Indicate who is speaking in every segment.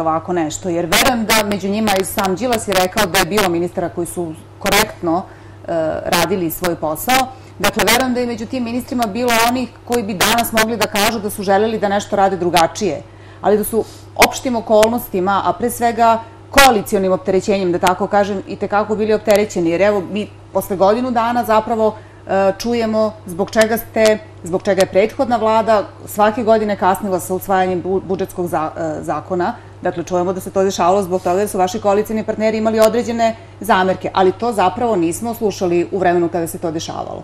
Speaker 1: ovako nešto, jer verujem da među njima i sam Đilas je rekao da je bilo ministra koji su korektno e, radili svoj posao. Dakle, verujem da je među tim ministrima bilo onih koji bi danas mogli da kažu da su želeli da nešto rade drugačije, ali da su opštim okolnostima, a pre svega koalicijonim opterećenjem, da tako kažem, i tekako bili opterećeni. Jer evo, mi posle godinu dana zapravo e, čujemo zbog čega ste, zbog čega je prethodna vlada svake godine kasnila sa usvajanjem budžetskog e, zakona. Dakle, čujemo da se to dešavalo zbog toga jer su vaši koalicijni partneri imali određene zamerke, ali to zapravo nismo slušali u vremenu kada se to dešavalo.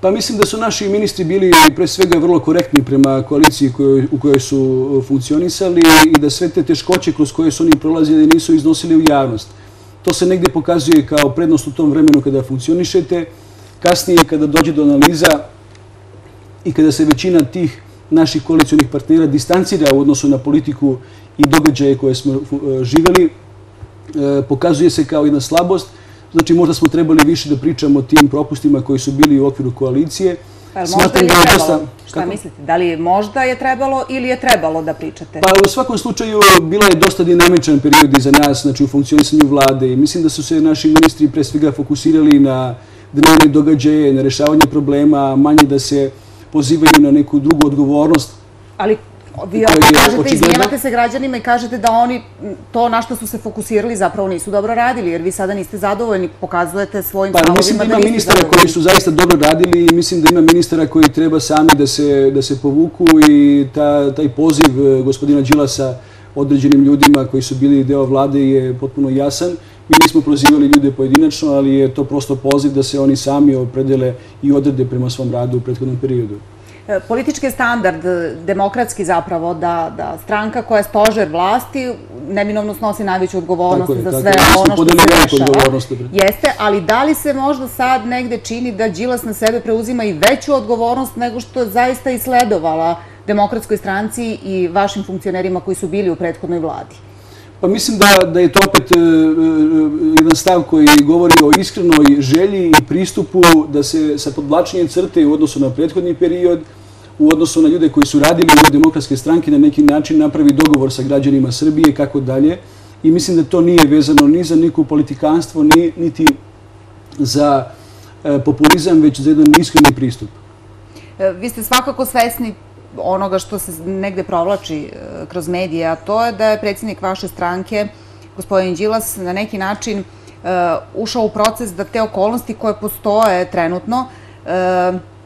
Speaker 2: Pa mislim da su naši ministri bili pre svega vrlo korektni prema koaliciji u kojoj su e, funkcionisali i da sve te teškoće kroz koje su oni prolazili nisu iznosili u javnost. To se negdje pokazuje kao prednost u tom vremenu kada funkcionišete. Kasnije, kada dođe do analiza i kada se većina tih naših koalicijonih partnera distancira u odnosu na politiku i događaje koje smo živeli, e, pokazuje se kao jedna slabost. Znači, možda smo trebali više da pričamo o tim propustima koji su bili u okviru koalicije.
Speaker 1: Pa možda je trebalo? Šta mislite? Da li možda je trebalo ili je trebalo da pričate?
Speaker 2: Pa u svakom slučaju bila je dosta dinamičan period iza nas znači, u funkcionisanju vlade i mislim da su se naši ministri pre svega fokusirali na dnevne događaje, na rešavanje problema, manje da se pozivaju na neku drugu odgovornost.
Speaker 1: Ali Vi kažete, izmijevate se građanima i kažete da oni to na što su se fokusirali zapravo nisu dobro radili, jer vi sada niste zadovoljni, pokazujete svojim
Speaker 2: stavovima da niste zadovoljni. Pa mislim da ima ministara koji su zaista dobro radili i mislim da ima ministara koji treba sami da se povuku i taj poziv eh, gospodina Đilasa određenim ljudima koji su bili deo vlade je potpuno jasan. Mi nismo prozivali ljude pojedinačno, ali je to prosto poziv da se oni sami opredele i odrede prema svom radu u prethodnom periodu.
Speaker 1: E, politički standard, demokratski zapravo, da stranka koja je stožer vlasti neminovno snosi najveću odgovornost za sve ono što se dešava. Jeste, ali da li se možda sad negde čini da Đilas na sebe preuzima i veću odgovornost nego što je zaista i sledovala demokratskoj stranci i vašim funkcionerima koji su bili u prethodnoj vladi?
Speaker 2: Pa mislim da je to opet e, e, jedan stav koji govori o iskrenoj želji i pristupu da se sa podvlačenjem crte u odnosu na prethodni period, u odnosu na ljude koji su radili u demokratske stranke, na neki način napravi dogovor sa građanima Srbije i kako dalje. I mislim da to nije vezano ni za neku politikanstvo, niti za e, populizam, već za jedan iskreni pristup.
Speaker 1: E, vi ste svakako svesni onoga što se negde provlači e, kroz medije, a to je da je predsjednik vaše stranke, gospodin Đilas, na neki način e, ušao u proces da te okolnosti koje postoje trenutno e,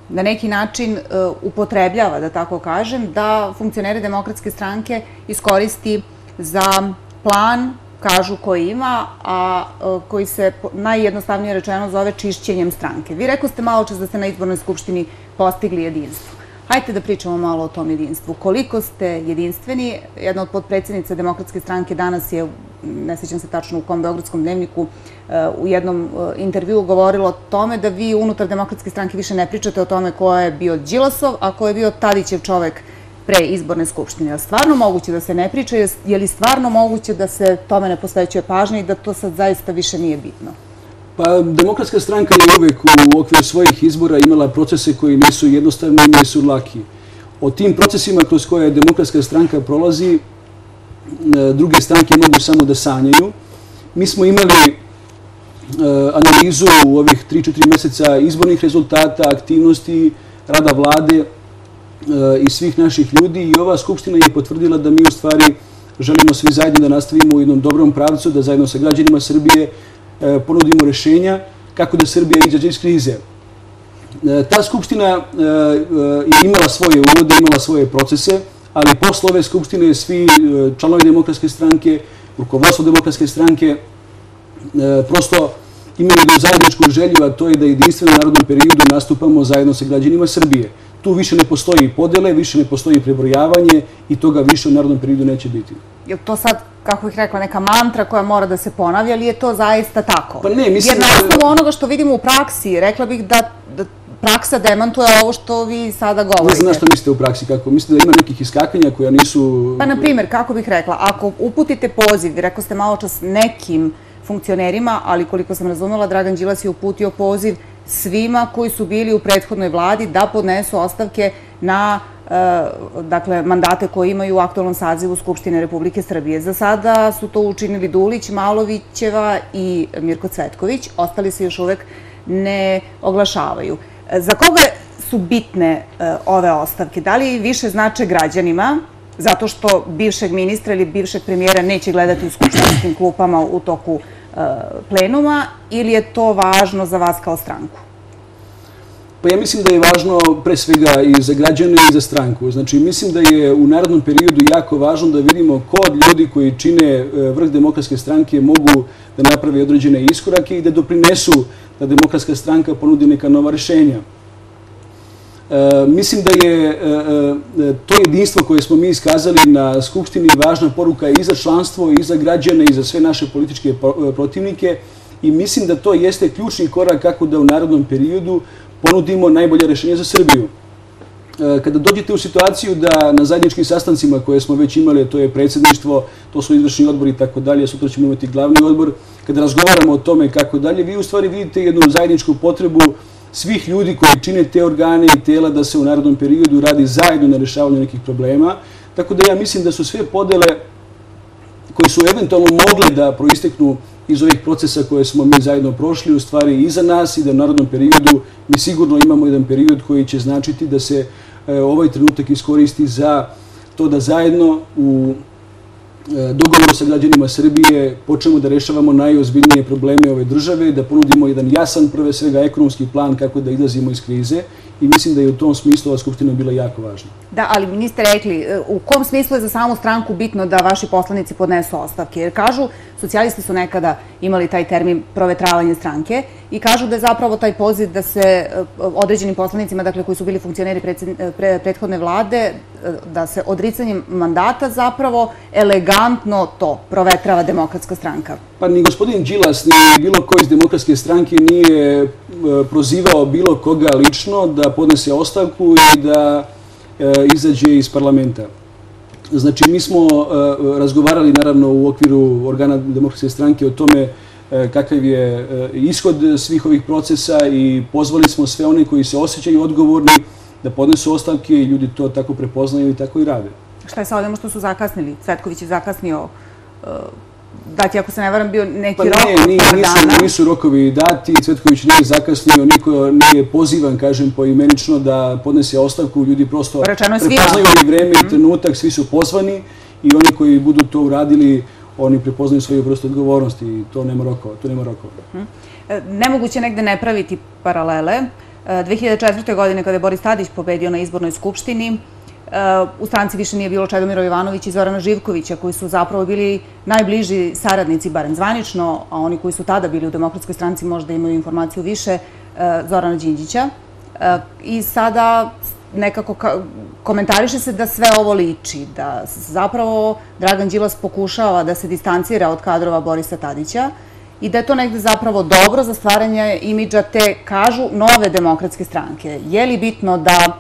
Speaker 1: na neki način upotrebljava, da tako kažem, da funkcionere demokratske stranke iskoristi za plan, kažu koji ima, a koji se najjednostavnije rečeno zove čišćenjem stranke. Vi rekoste malo čas da ste na izbornoj skupštini postigli jedinstvo. Hajde da pričamo malo o tom jedinstvu. Koliko ste jedinstveni? Jedna od podpredsjednica Demokratske stranke danas je, ne sjećam se tačno u kom Beogradskom dnevniku, eh, u jednom eh, intervju govorilo o tome da vi unutar Demokratske stranke više ne pričate o tome ko je bio Đilasov, a ko je bio Tadićev čovek pre izborne skupštine. Je li stvarno moguće da se ne priča? Je li stvarno moguće da se tome ne posvećuje pažnje i da to sad zaista više nije bitno?
Speaker 2: Pa, demokratska stranka je uvek u okviru svojih izbora imala procese koji nisu jednostavni i nisu laki. O tim procesima kroz koje demokratska stranka prolazi, e, druge stranke mogu samo da sanjaju. Mi smo imali e, analizu u ovih 3-4 meseca izbornih rezultata, aktivnosti, rada vlade e, i svih naših ljudi i ova skupština je potvrdila da mi u stvari želimo svi zajedno da nastavimo u jednom dobrom pravcu, da zajedno sa građanima Srbije E, ponudimo rešenja kako da Srbija izađe iz krize. E, ta skupština e, je imala svoje uvode, imala svoje procese, ali posle ove skupštine svi članovi demokratske stranke, rukovodstvo demokratske stranke, prosto imaju jednu zajedničku želju, a to je da jedinstveno narodnom periodu nastupamo zajedno sa građanima Srbije. Tu više ne postoji podele, više ne postoji prebrojavanje i toga više u narodnom periodu neće biti.
Speaker 1: Je to sad kako bih rekla, neka mantra koja mora da se ponavlja, ali je to zaista tako?
Speaker 2: Pa ne, mislim...
Speaker 1: Jer na osnovu onoga što vidimo u praksi, rekla bih da praksa demantuje ovo što vi sada govorite.
Speaker 2: Ne znam na što mislite u praksi, kako mislite da ima nekih iskakanja koja nisu...
Speaker 1: Pa, na primjer, kako bih rekla, ako uputite poziv, rekao ste malo čas nekim funkcionerima, ali koliko sam razumela, Dragan Đilas je uputio poziv svima koji su bili u prethodnoj vladi da podnesu ostavke na E, dakle, mandate koje imaju u aktualnom sazivu Skupštine Republike Srbije. Za sada su to učinili Dulić, Malovićeva i Mirko Cvetković. Ostali se još uvek ne oglašavaju. E, za koga su bitne e, ove ostavke? Da li više znače građanima, zato što bivšeg ministra ili bivšeg premijera neće gledati u skupštinskim klupama u toku plenuma, ili je to važno za vas kao stranku?
Speaker 2: Pa ja mislim da je važno pre svega i za građane i za stranku. Znači, mislim da je u narodnom periodu jako važno da vidimo ko od ljudi koji čine e, vrh demokratske stranke mogu da naprave određene iskorake i da doprinesu da demokratska stranka ponudi neka nova rešenja. E, mislim da je e, e to jedinstvo koje smo mi iskazali na Skupštini važna poruka i za članstvo, i za građane, i za sve naše političke e, protivnike i mislim da to jeste ključni korak kako da u narodnom periodu ponudimo najbolje rješenje za Srbiju. E, kada dođete u situaciju da na zajedničkim sastancima koje smo već imali, to je predsjedništvo, to su izvršni odbori i tako dalje, sutra ćemo imati glavni odbor, kada razgovaramo o tome kako dalje, vi u stvari vidite jednu zajedničku potrebu svih ljudi koji čine te organe i tela da se u narodnom periodu radi zajedno na rješavanju nekih problema. Tako da ja mislim da su sve podele koje su eventualno mogle da proisteknu iz ovih procesa koje smo mi zajedno prošli, u stvari iza nas i da u narodnom periodu mi sigurno imamo jedan period koji će značiti da se e, ovaj trenutak iskoristi za to da zajedno u e, dogovoru sa građanima Srbije počnemo da rešavamo najozbiljnije probleme ove države, da ponudimo jedan jasan prve svega ekonomski plan kako da izlazimo iz krize i mislim da je u tom smislu ova skupština bila jako važna.
Speaker 1: Da, ali mi niste rekli e, u kom smislu je za samu stranku bitno da vaši poslanici podnesu ostavke, jer kažu, socijalisti su nekada imali taj termin provetravanje stranke i kažu da je zapravo taj poziv da se e, određenim poslanicima, dakle koji su bili funkcioneri e, prethodne vlade, e, da se odricanjem mandata zapravo elegantno to provetrava demokratska stranka.
Speaker 2: Pa ni gospodin Đilas, ni bilo ko iz demokratske stranke nije prozivao bilo koga lično da podnese ostavku i da izađe iz parlamenta. Znači, mi smo e, razgovarali, naravno, u okviru organa demokratske stranke o tome e, kakav je e, ishod svih ovih procesa i pozvali smo sve one koji se osjećaju odgovorni da podnesu ostavke i ljudi to tako prepoznaju i tako i rade.
Speaker 1: Šta je sa odemo što su zakasnili? Cvetković je zakasnio dati, ako se ne varam, bio neki pa rok
Speaker 2: ne, nisu, nisu rokovi dati, Cvetković nije zakasnio, niko nije pozivan, kažem, poimenično da podnese ostavku, ljudi prosto prepoznaju i vreme i trenutak, svi su pozvani i oni koji budu to uradili, oni prepoznaju svoju vrstu odgovornosti i to nema rokova. To nema rokova. Mhm.
Speaker 1: E, nemoguće negde ne praviti paralele. 2004. E, godine, kada je Boris Tadić pobedio na izbornoj skupštini, u stranci više nije bilo Čedomiro Jovanović i Zorana Živkovića, koji su zapravo bili najbliži saradnici, barem zvanično, a oni koji su tada bili u demokratskoj stranci možda imaju informaciju više, e, Zorana Đinđića. E, I sada nekako komentariše se da sve ovo liči, da zapravo Dragan Đilas pokušava da se distancira od kadrova Borisa Tadića i da je to negde zapravo dobro za stvaranje imidža te, kažu, nove demokratske stranke. Je li bitno da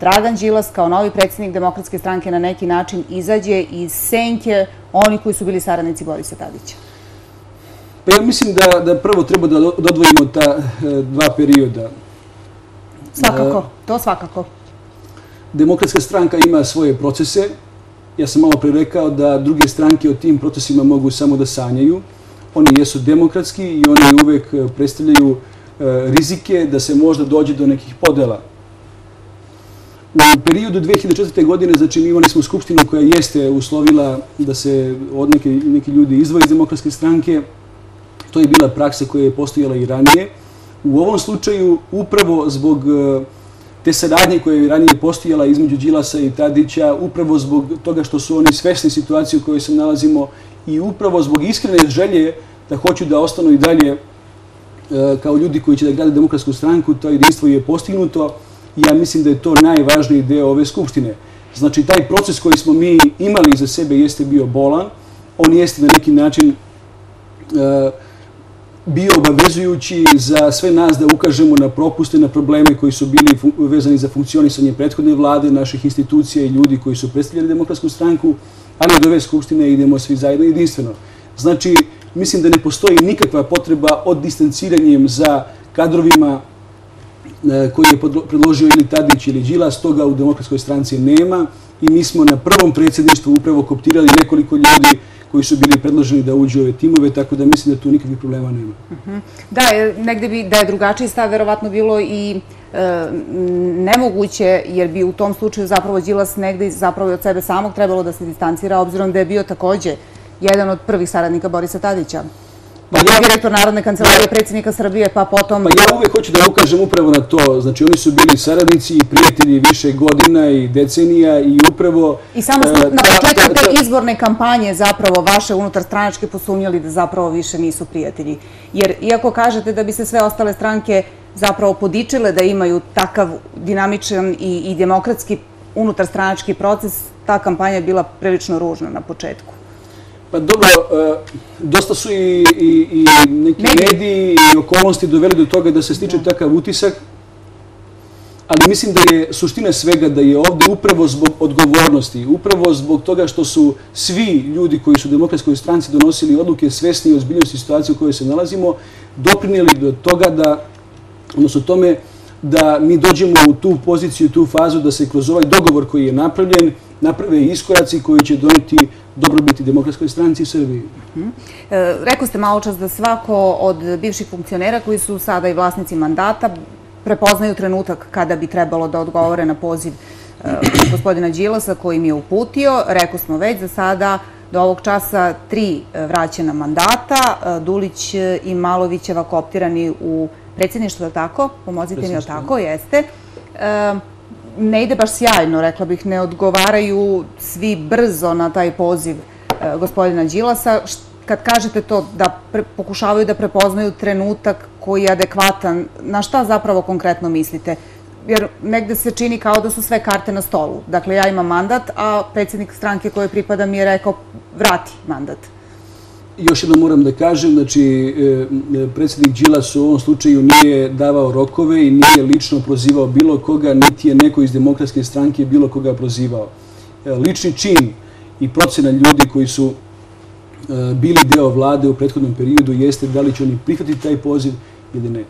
Speaker 1: Dragan Đilas kao novi predsjednik demokratske stranke na neki način izađe iz senke oni koji su bili saradnici Borisa Tadića?
Speaker 2: Pa ja mislim da prvo treba da odvojimo ta e, dva perioda.
Speaker 1: Svakako, to svakako.
Speaker 2: Demokratska stranka ima svoje procese. Ja sam malo prerekao da druge stranke o tim procesima mogu samo da sanjaju. Oni jesu demokratski i oni uvek predstavljaju e, rizike da se možda dođe do nekih podela. U periodu 2004. godine, znači mi imali smo skupštinu koja jeste uslovila da se od neke, neki ljudi izvoje iz demokratske stranke. To je bila praksa koja je postojala i ranije. U ovom slučaju, upravo zbog e, te saradnje koje je ranije postojala između Đilasa i Tadića, upravo zbog toga što su oni svesni situacije u kojoj se nalazimo i upravo zbog iskrene želje da hoću da ostanu i dalje e, kao ljudi koji će da grade demokratsku stranku, to jedinstvo je postignuto ja mislim da je to najvažniji deo ove skupštine. Znači, taj proces koji smo mi imali za sebe jeste bio bolan, on jeste na neki način e, bio obavezujući za sve nas da ukažemo na propuste, na probleme koji su bili vezani za funkcionisanje prethodne vlade, naših institucija i ljudi koji su predstavljali demokratsku stranku, ali od ove skupštine idemo svi zajedno jedinstveno. Znači, mislim da ne postoji nikakva potreba od distanciranjem za kadrovima E, koji je predložio ili Tadić ili Đilas, toga u demokratskoj stranci nema i mi smo na prvom predsjedništvu upravo koptirali nekoliko ljudi koji su bili predloženi da uđu ove timove, tako da mislim da tu nikakvih problema nema.
Speaker 1: Mhm. Da, negde bi da je drugačiji stav, verovatno bilo i e, nemoguće, jer bi u tom slučaju zapravo Đilas negde zapravo od sebe samog trebalo da se distancira, obzirom da je bio takođe jedan od prvih saradnika Borisa Tadića. Pa ja, direktor Narodne kancelarije, predsjednika Srbije, pa potom...
Speaker 2: Pa ja uvijek hoću da ukažem upravo na to. Znači, oni su bili saradnici i prijatelji više godina i decenija i upravo...
Speaker 1: I samo smo e, na početku te izborne kampanje zapravo vaše unutar stranačke posumnjali da zapravo više nisu prijatelji. Jer iako kažete da bi se sve ostale stranke zapravo podičile da imaju takav dinamičan i, i demokratski unutar stranački proces, ta kampanja je bila prilično ružna na početku.
Speaker 2: Pa dobro, e, dosta su i neki mediji i okolnosti doveli do toga da se stiče takav utisak, ali mislim da je suština svega da je ovde upravo zbog odgovornosti, upravo zbog toga što su svi ljudi koji su u demokratskoj stranci donosili odluke svesni i ozbiljnosti situacije u kojoj se nalazimo, doprinijeli do toga da, odnosno tome, da mi dođemo u tu poziciju, tu fazu da se kroz ovaj dogovor koji je napravljen, naprave iskoraci koji će doneti dobrobiti demokratskoj stranci u Srbiji.
Speaker 1: Mhm. E, rekao ste malo čas da svako od bivših funkcionera koji su sada i vlasnici mandata prepoznaju trenutak kada bi trebalo da odgovore na poziv e, gospodina Đilasa koji mi je uputio. Rekao smo već za sada do ovog časa tri vraćena mandata. E, Dulić i Malovićeva koptirani u predsjedništvu, je li tako? Pomozite mi, je li tako? Jeste ne ide baš sjajno, rekla bih, ne odgovaraju svi brzo na taj poziv e, gospodina Đilasa. Kad kažete to da pokušavaju da prepoznaju trenutak koji je adekvatan, na šta zapravo konkretno mislite? Jer negde se čini kao da su sve karte na stolu. Dakle, ja imam mandat, a predsjednik stranke koje pripada mi je rekao vrati mandat.
Speaker 2: Još jedno moram da kažem, znači, e, predsjednik Đilas u ovom slučaju nije davao rokove i nije lično prozivao bilo koga, niti je neko iz demokratske stranke bilo koga prozivao. E, lični čin i procena ljudi koji su e, bili deo vlade u prethodnom periodu jeste da li će oni prihvatiti taj poziv ili ne.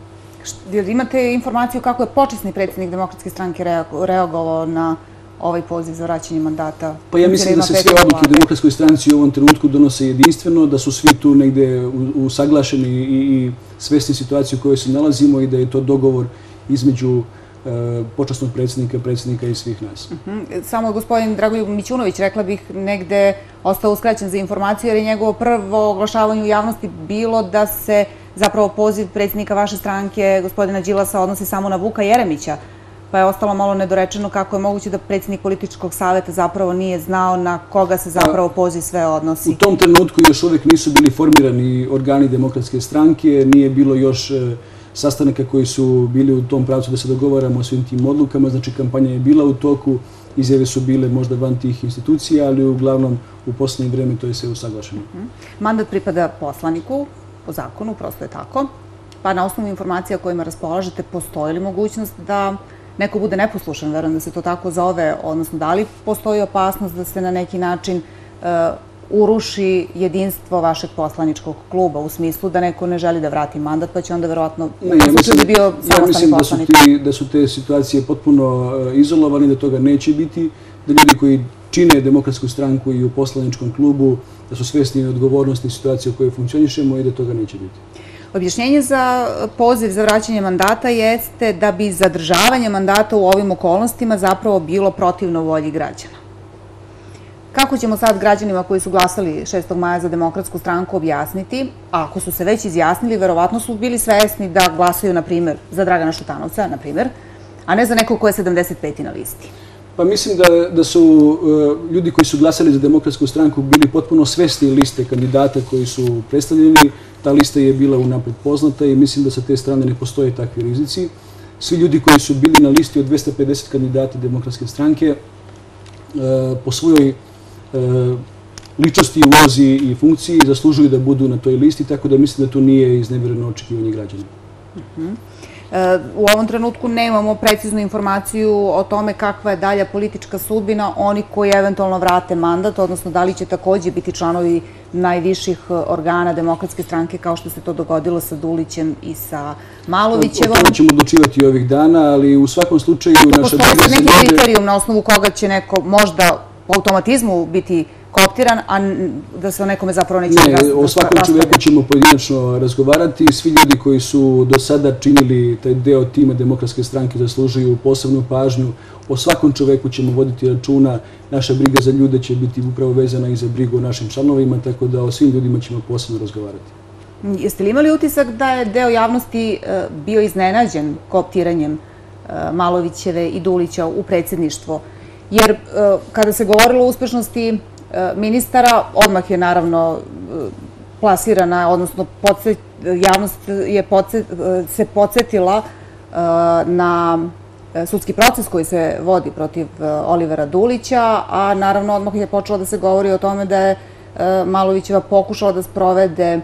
Speaker 1: Imate informaciju kako je počesni predsjednik demokratske stranke reagovao na ovaj poziv za vraćanje mandata?
Speaker 2: Pa ja mislim da se sve odluke u demokratskoj stranci u ovom trenutku donose jedinstveno, da su svi tu negde usaglašeni i svesni situaciju u kojoj se nalazimo i da je to dogovor između e, počasnog predsjednika, predsjednika i svih nas.
Speaker 1: Mhm. Samo gospodin Dragoljub Mićunović, rekla bih, negde ostao uskraćen za informaciju, jer je njegovo prvo oglašavanje u javnosti bilo da se zapravo poziv predsjednika vaše stranke, gospodina Đilasa, odnosi samo na Vuka Jeremića, pa je ostalo malo nedorečeno kako je moguće da predsjednik političkog savjeta zapravo nije znao na koga se zapravo poziv sve odnosi.
Speaker 2: U tom trenutku još uvijek nisu bili formirani organi demokratske stranke, nije bilo još e, sastanaka koji su bili u tom pravcu da se dogovaramo o svim tim odlukama, znači kampanja je bila u toku, izjave su bile možda van tih institucija, ali uglavnom u posljednje vreme to je sve usaglašeno. Mhm.
Speaker 1: Mandat pripada poslaniku, po zakonu, prosto je tako, pa na osnovu informacija kojima raspolažete, postoji li mogućnost da neko bude neposlušan, verujem da se to tako zove, odnosno da li postoji opasnost da se na neki način e, uruši jedinstvo vašeg poslaničkog kluba u smislu da neko ne želi da vrati mandat, pa će onda verovatno
Speaker 2: da bio samostani poslanik. Ja mislim da su te situacije potpuno e, izolovane, da toga neće biti, da ljudi koji čine demokratsku stranku i u poslaničkom klubu, da su svesni odgovornosti situacije u kojoj funkcionišemo i da toga neće biti.
Speaker 1: Objašnjenje za poziv za vraćanje mandata jeste da bi zadržavanje mandata u ovim okolnostima zapravo bilo protivno volji građana. Kako ćemo sad građanima koji su glasali 6. maja za demokratsku stranku objasniti, ako su se već izjasnili, verovatno su bili svesni da glasaju, na primjer, za Dragana Šutanovca, na primjer, a ne za nekog ko je 75. na listi?
Speaker 2: Pa mislim da, da su uh, ljudi koji su glasali za demokratsku stranku bili potpuno svesni liste kandidata koji su predstavljeni. Ta lista je bila unapred poznata i mislim da sa te strane ne postoje takvi rizici. Svi ljudi koji su bili na listi od 250 kandidata demokratske stranke uh, po svojoj uh, ličnosti, ulozi i funkciji zaslužuju da budu na toj listi, tako da mislim da to nije iznevjereno očekivanje građana.
Speaker 1: Uh U ovom trenutku nemamo preciznu informaciju o tome kakva je dalja politička sudbina oni koji eventualno vrate mandat, odnosno da li će također biti članovi najviših organa demokratske stranke kao što se to dogodilo sa Dulićem i sa Malovićevom.
Speaker 2: O tome ćemo odlučivati ovih dana, ali u svakom slučaju...
Speaker 1: Postoje se neki kriterijum na osnovu koga će neko možda po automatizmu biti kooptiran, a da se o nekome zapravo neće
Speaker 2: raspraviti. Ne, o svakom čoveku ćemo pojedinačno razgovarati. Svi ljudi koji su do sada činili taj deo tima demokratske stranke zaslužuju posebnu pažnju. O svakom čoveku ćemo voditi računa. Naša briga za ljude će biti upravo vezana i za brigu o našim članovima, tako da o svim ljudima ćemo posebno razgovarati.
Speaker 1: Jeste li imali utisak da je deo javnosti e, bio iznenađen kooptiranjem e, Malovićeve i Dulića u predsjedništvo? Jer e, kada se govorilo o uspešnosti E, ministara, odmah je naravno e, plasirana, odnosno javnost je e, se podsjetila na sudski proces koji se vodi protiv Olivera Dulića, a naravno odmah je počelo da se govori o tome da je Malovićeva pokušala da sprovede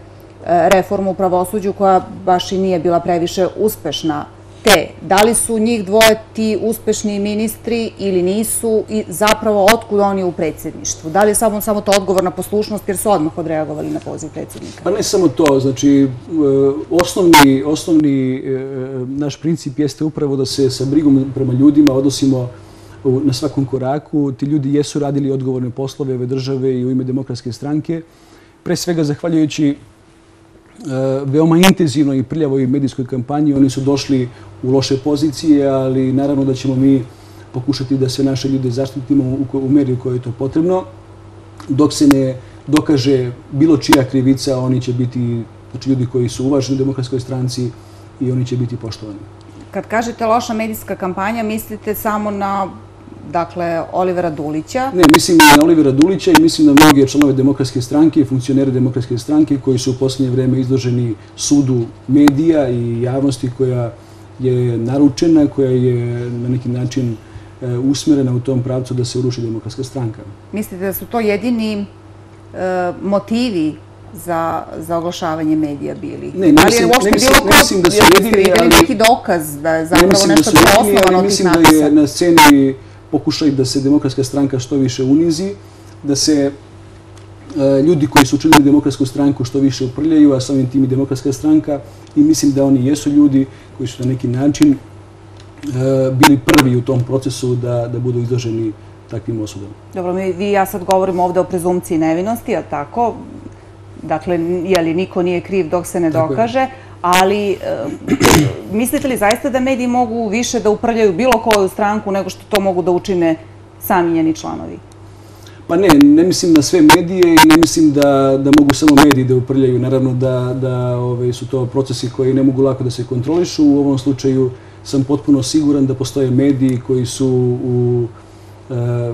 Speaker 1: reformu u pravosuđu koja baš i nije bila previše uspešna te, da li su njih dvoje ti uspešni ministri ili nisu i zapravo otkud oni u predsjedništvu? Da li je samo, samo to odgovor na poslušnost jer su odmah odreagovali na poziv predsjednika?
Speaker 2: Pa ne samo to, znači e, osnovni, osnovni e, naš princip jeste upravo da se sa brigom prema ljudima odnosimo na svakom koraku. Ti ljudi jesu radili odgovorne poslove ove države i u ime demokratske stranke. Pre svega, zahvaljujući Eh, veoma intenzivno i prljavoj medijskoj kampanji. Oni su došli u loše pozicije, ali naravno da ćemo mi pokušati da se naše ljude zaštitimo u meri u kojoj je to potrebno. Dok se ne dokaže bilo čija krivica, oni će biti znači, ljudi koji su uvaženi u demokratskoj stranci i oni će biti poštovani.
Speaker 1: Kad kažete loša medijska kampanja, mislite samo na dakle, Olivera Dulića.
Speaker 2: Ne, mislim na Olivera Dulića i mislim na mnoge članove demokratske stranke i funkcionere demokratske stranke koji su u posljednje vreme izloženi sudu medija i javnosti koja je naručena, koja je na neki način e, usmerena u tom pravcu da se uruši demokratska stranka.
Speaker 1: Mislite da su to jedini e, motivi za, za oglašavanje medija bili?
Speaker 2: Ne, ne mislim, ne mislim, ne mislim da su jedini,
Speaker 1: ali... neki dokaz da je zapravo nešto da je osnovano
Speaker 2: tih napisa? Mislim da je na sceni pokušaj da se demokratska stranka što više unizi, da se e, ljudi koji su učinili demokratsku stranku što više uprljaju, a samim tim i demokratska stranka. I mislim da oni jesu ljudi koji su na neki način e, bili prvi u tom procesu da, da budu izloženi takvim osudama.
Speaker 1: Dobro, mi, vi ja sad govorimo ovde o prezumciji nevinosti, a tako? Dakle, je li niko nije kriv dok se ne dokaže? Ali eh, mislite li zaista da mediji mogu više da uprljaju bilo koju stranku nego što to mogu da učine sami njeni članovi?
Speaker 2: Pa ne, ne mislim na sve medije i ne mislim da, da mogu samo mediji da uprljaju. Naravno da, da ove, su to procesi koji ne mogu lako da se kontrolišu. U ovom slučaju sam potpuno siguran da postoje mediji koji su u e,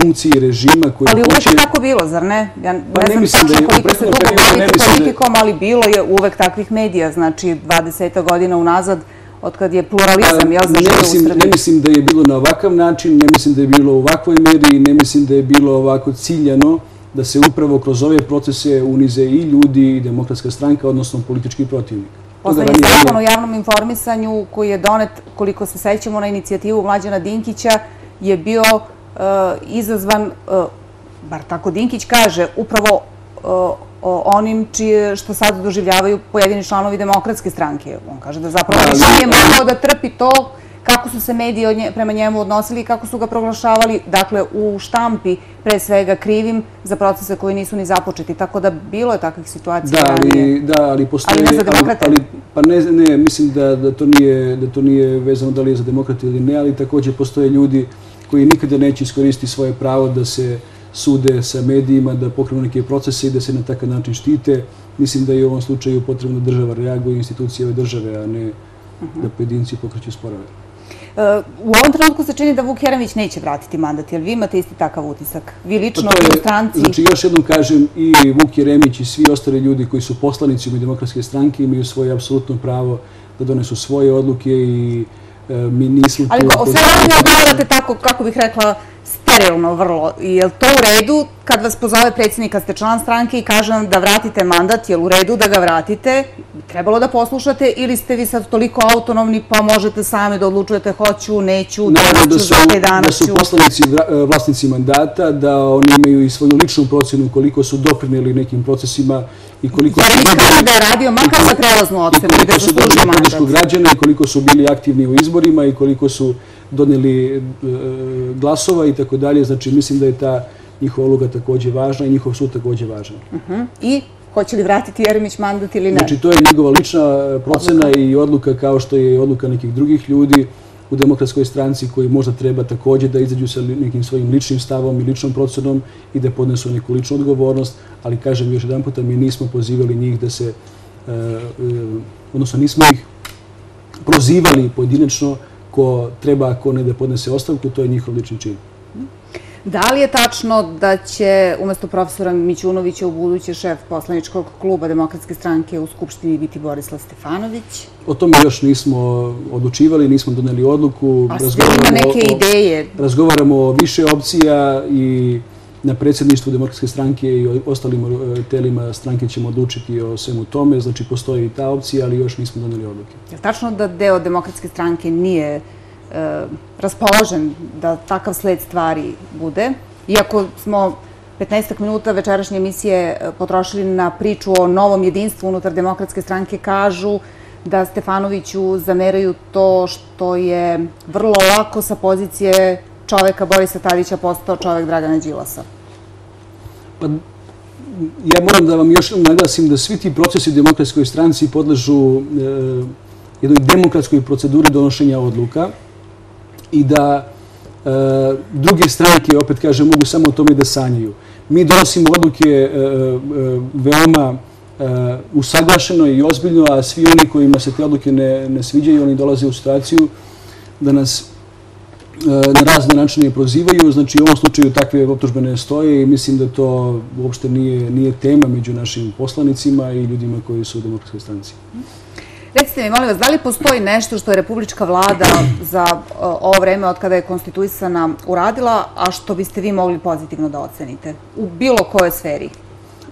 Speaker 2: funkciji režima koji
Speaker 1: Ali uvek je tako bilo, zar ne? Ja ne,
Speaker 2: pa ne
Speaker 1: znam koliko se dugo bavite politikom, ali bilo je uvek takvih medija, znači 20. godina unazad, od kad je pluralizam, jel, zaživio u Srbiji?
Speaker 2: Ne mislim da je bilo na ovakav način, ne mislim da je bilo u ovakvoj meri, ne mislim da je bilo ovako ciljano da se upravo kroz ove procese unize i ljudi i demokratska stranka, odnosno politički protivnik.
Speaker 1: Poslednji zakon o javnom informisanju koji je donet, koliko se sećamo na inicijativu Mlađana Dinkića, je bio izazvan, eh, bar tako Dinkić kaže, upravo eh, onim čije što sad doživljavaju pojedini članovi demokratske stranke. On kaže da zapravo nije mogao da trpi to kako su se mediji prema njemu odnosili i kako su ga proglašavali, dakle, u štampi pre svega krivim za procese koji nisu ni započeti. Tako da bilo je takvih situacija.
Speaker 2: Da, ali, da, ali postoje...
Speaker 1: Ali ne za demokrate? Ali,
Speaker 2: pa ne, ne, mislim da, da, to nije, da to nije vezano da li je za demokrate ili ne, ali također postoje ljudi koji nikada neće iskoristiti svoje pravo da se sude sa medijima, da pokrenu neke procese i da se na takav način štite. Mislim da je u ovom slučaju potrebno da država reaguje institucije ove države, a ne da pojedinci pokreću sporove.
Speaker 1: Uh, u ovom trenutku se čini da Vuk Jeremić neće vratiti mandat, jer vi imate isti takav utisak? Vi lično pa u stranci...
Speaker 2: Znači, još jednom kažem, i Vuk Jeremić i svi ostali ljudi koji su poslanici u demokratske stranke imaju svoje apsolutno pravo da donesu svoje odluke i E, mi nismo...
Speaker 1: Ali o sve ne odgovarate tako, kako bih rekla, sterilno vrlo. Je li to u redu kad vas pozove predsjednik, kad ste član stranke i kaže vam da vratite mandat, je li u redu da ga vratite? Trebalo da poslušate ili ste vi sad toliko autonomni pa možete sami da odlučujete hoću, neću, danas ću, za te dana
Speaker 2: ću? Da su poslanici e, vlasnici mandata, da oni imaju i svoju ličnu procenu koliko su doprinili nekim procesima i koliko
Speaker 1: su... Da je radio makar za prelaznu ocenu i da su mandat.
Speaker 2: građana i koliko su bili aktivni u izborima i koliko su doneli e, glasova i tako dalje. Znači, mislim da je ta njihova uloga također važna i njihov sud također važan.
Speaker 1: Mhm. I hoće li vratiti Jeremić mandat ili ne?
Speaker 2: Znači, to je njegova lična procena i odluka kao što je odluka nekih drugih ljudi u demokratskoj stranci koji možda treba također da izađu sa nekim svojim ličnim stavom i ličnom procenom i da podnesu neku ličnu odgovornost, ali kažem još jedan puta, mi nismo pozivali njih da se, e, e, odnosno nismo ih prozivali pojedinačno ko treba, ko ne da podnese ostavku, to je njihov lični čin.
Speaker 1: Da li je tačno da će umjesto profesora Mićunovića u buduće šef poslaničkog kluba Demokratske stranke u Skupštini biti Borislav Stefanović?
Speaker 2: O tome još nismo odlučivali, nismo doneli odluku.
Speaker 1: A ste ima neke ideje?
Speaker 2: Razgovaramo o više opcija i na predsjedništvu Demokratske stranke i ostalim e, telima stranke ćemo odlučiti o svemu tome. Znači, postoji i ta opcija, ali još nismo doneli odluke.
Speaker 1: Je li tačno da deo Demokratske stranke nije E, raspoložen da takav sled stvari bude? Iako smo 15 minuta večerašnje emisije e, potrošili na priču o novom jedinstvu unutar Demokratske stranke, kažu da Stefanoviću zameraju to što je vrlo lako sa pozicije čoveka Borisa Tadića postao čovek Dragana Đilasa?
Speaker 2: Pa, ja moram da vam još naglasim da svi ti procesi u demokratskoj stranci podležu e, jednoj demokratskoj proceduri donošenja odluka i da e, druge stranke, opet kažem, mogu samo o tome da sanjaju. Mi donosimo odluke e, e veoma e, usaglašeno i ozbiljno, a svi oni kojima se te odluke ne sviđaju, oni dolaze u situaciju da nas e, na razne načine prozivaju. Znači, u ovom slučaju takve optužbe ne stoje i mislim da to uopšte nije tema među našim poslanicima i ljudima koji su u demokratskoj stranici.
Speaker 1: Recite mi, molim vas, da li postoji nešto što je Republička vlada za ovo vreme od kada je konstituisana uradila, a što biste vi mogli pozitivno da ocenite u bilo kojoj sferi?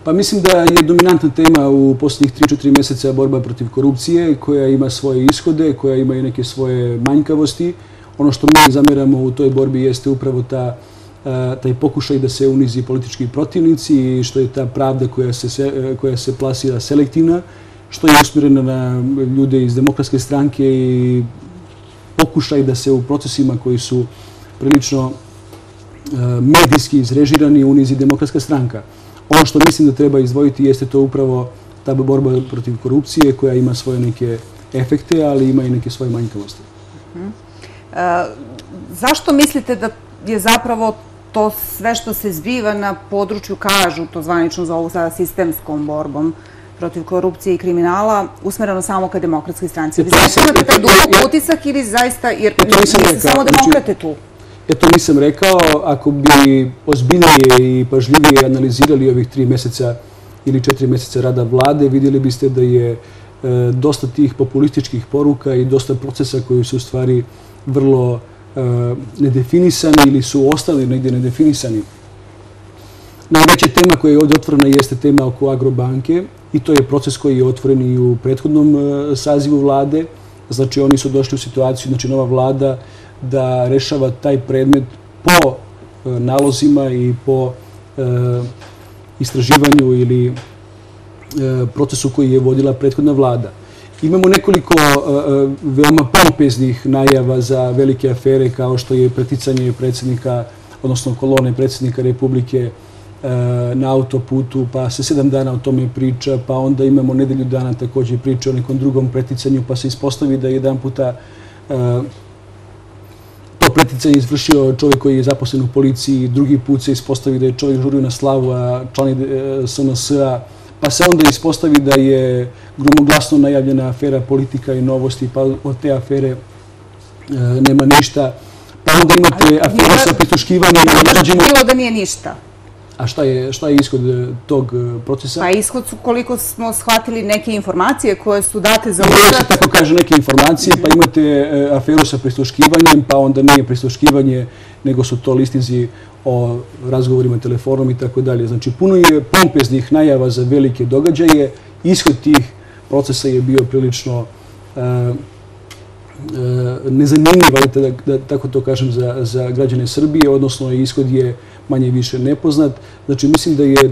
Speaker 2: Pa mislim da je dominantna tema u posljednjih 3-4 mjeseca borba protiv korupcije, koja ima svoje ishode, koja ima i neke svoje manjkavosti ono što mi zameramo u toj borbi jeste upravo ta e, taj pokušaj da se unizi politički protivnici i što je ta pravda koja se, e, koja se plasira selektivna, što je usmjereno na ljude iz demokratske stranke i pokušaj da se u procesima koji su prilično e, medijski izrežirani unizi demokratska stranka. Ono što mislim da treba izdvojiti jeste to upravo ta borba protiv korupcije koja ima svoje neke efekte, ali ima i neke svoje manjkavosti. Mhm.
Speaker 1: E, zašto mislite da je zapravo to sve što se zbiva na području, kažu to zvanično za ovu sada sistemskom borbom protiv korupcije i kriminala, usmereno samo ka demokratskoj stranci? Vi zaista imate taj dubok utisak ili zaista, jer niste samo znači, demokrate tu?
Speaker 2: Ja to nisam rekao. Ako bi ozbiljnije i pažljivije analizirali ovih tri mjeseca ili četiri mjeseca rada vlade, vidjeli biste da je e, dosta tih populističkih poruka i dosta procesa koji su u stvari vrlo e, nedefinisani ili su ostali negdje nedefinisani. Najveća tema koja je ovdje otvorena jeste tema oko Agrobanke i to je proces koji je otvoren i u prethodnom e, sazivu vlade. Znači oni su došli u situaciju, znači nova vlada, da rešava taj predmet po e, nalozima i po e, istraživanju ili procesu koji je vodila prethodna vlada. Imamo nekoliko e, veoma pompeznih najava za velike afere kao što je preticanje predsjednika, odnosno kolone predsjednika Republike Hrvatske na autoputu, pa se sedam dana o tome priča, pa onda imamo nedelju dana također priče o nekom drugom preticanju, pa se ispostavi da je jedan puta to preticanje izvršio čovjek koji je zaposlen u policiji, drugi put se ispostavi da je čovjek žurio na slavu, a člani SNS-a pa se onda ispostavi da je gromoglasno najavljena afera politika i novosti, pa od te afere e, nema ništa. Pa onda imate aferu sa prituškivanjem.
Speaker 1: A što je bilo da nije ništa?
Speaker 2: A šta je, šta je ishod e, tog e, procesa?
Speaker 1: Pa ishod su koliko smo shvatili neke informacije koje su date za
Speaker 2: uzrat. se tako kaže neke informacije, pa imate aferu sa prisluškivanjem, pa onda nije prisluškivanje nego su to listinzi o razgovorima telefonom i tako dalje. Znači, puno je pompeznih najava za velike događaje. Ishod tih procesa je bio prilično e, e, nezanimljiv, da tako to kažem, za građane Srbije, odnosno ishod je manje više nepoznat. Znači, mislim da je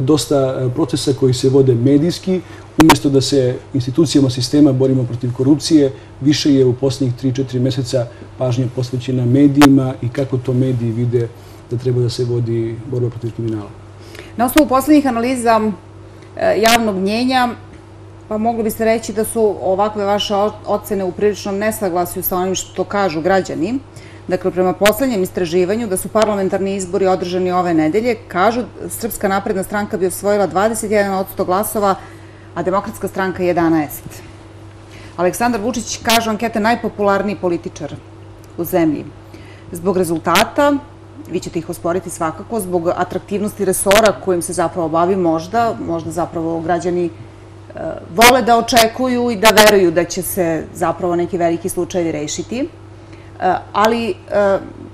Speaker 2: dosta e, procesa koji se vode medijski, umjesto da se institucijama sistema borimo protiv korupcije, više je u posljednjih 3-4 mjeseca pažnje posvećena medijima i kako to mediji vide da treba da se vodi borba protiv kriminala.
Speaker 1: Na osnovu posljednjih analiza e, javnog mnjenja, pa mogli biste reći da su ovakve vaše ocene u priličnom nesaglasju sa onim što kažu građani. Dakle, prema posljednjem istraživanju da su parlamentarni izbori održani ove nedelje, kažu Srpska napredna stranka bi osvojila 21% glasova, a Demokratska stranka 11%. Aleksandar Vučić kaže ankete najpopularniji političar u zemlji. Zbog rezultata, vi ćete ih osporiti svakako, zbog atraktivnosti resora kojim se zapravo bavi možda, možda zapravo građani e, vole da očekuju i da veruju da će se zapravo neki veliki slučajevi rešiti. E, ali e,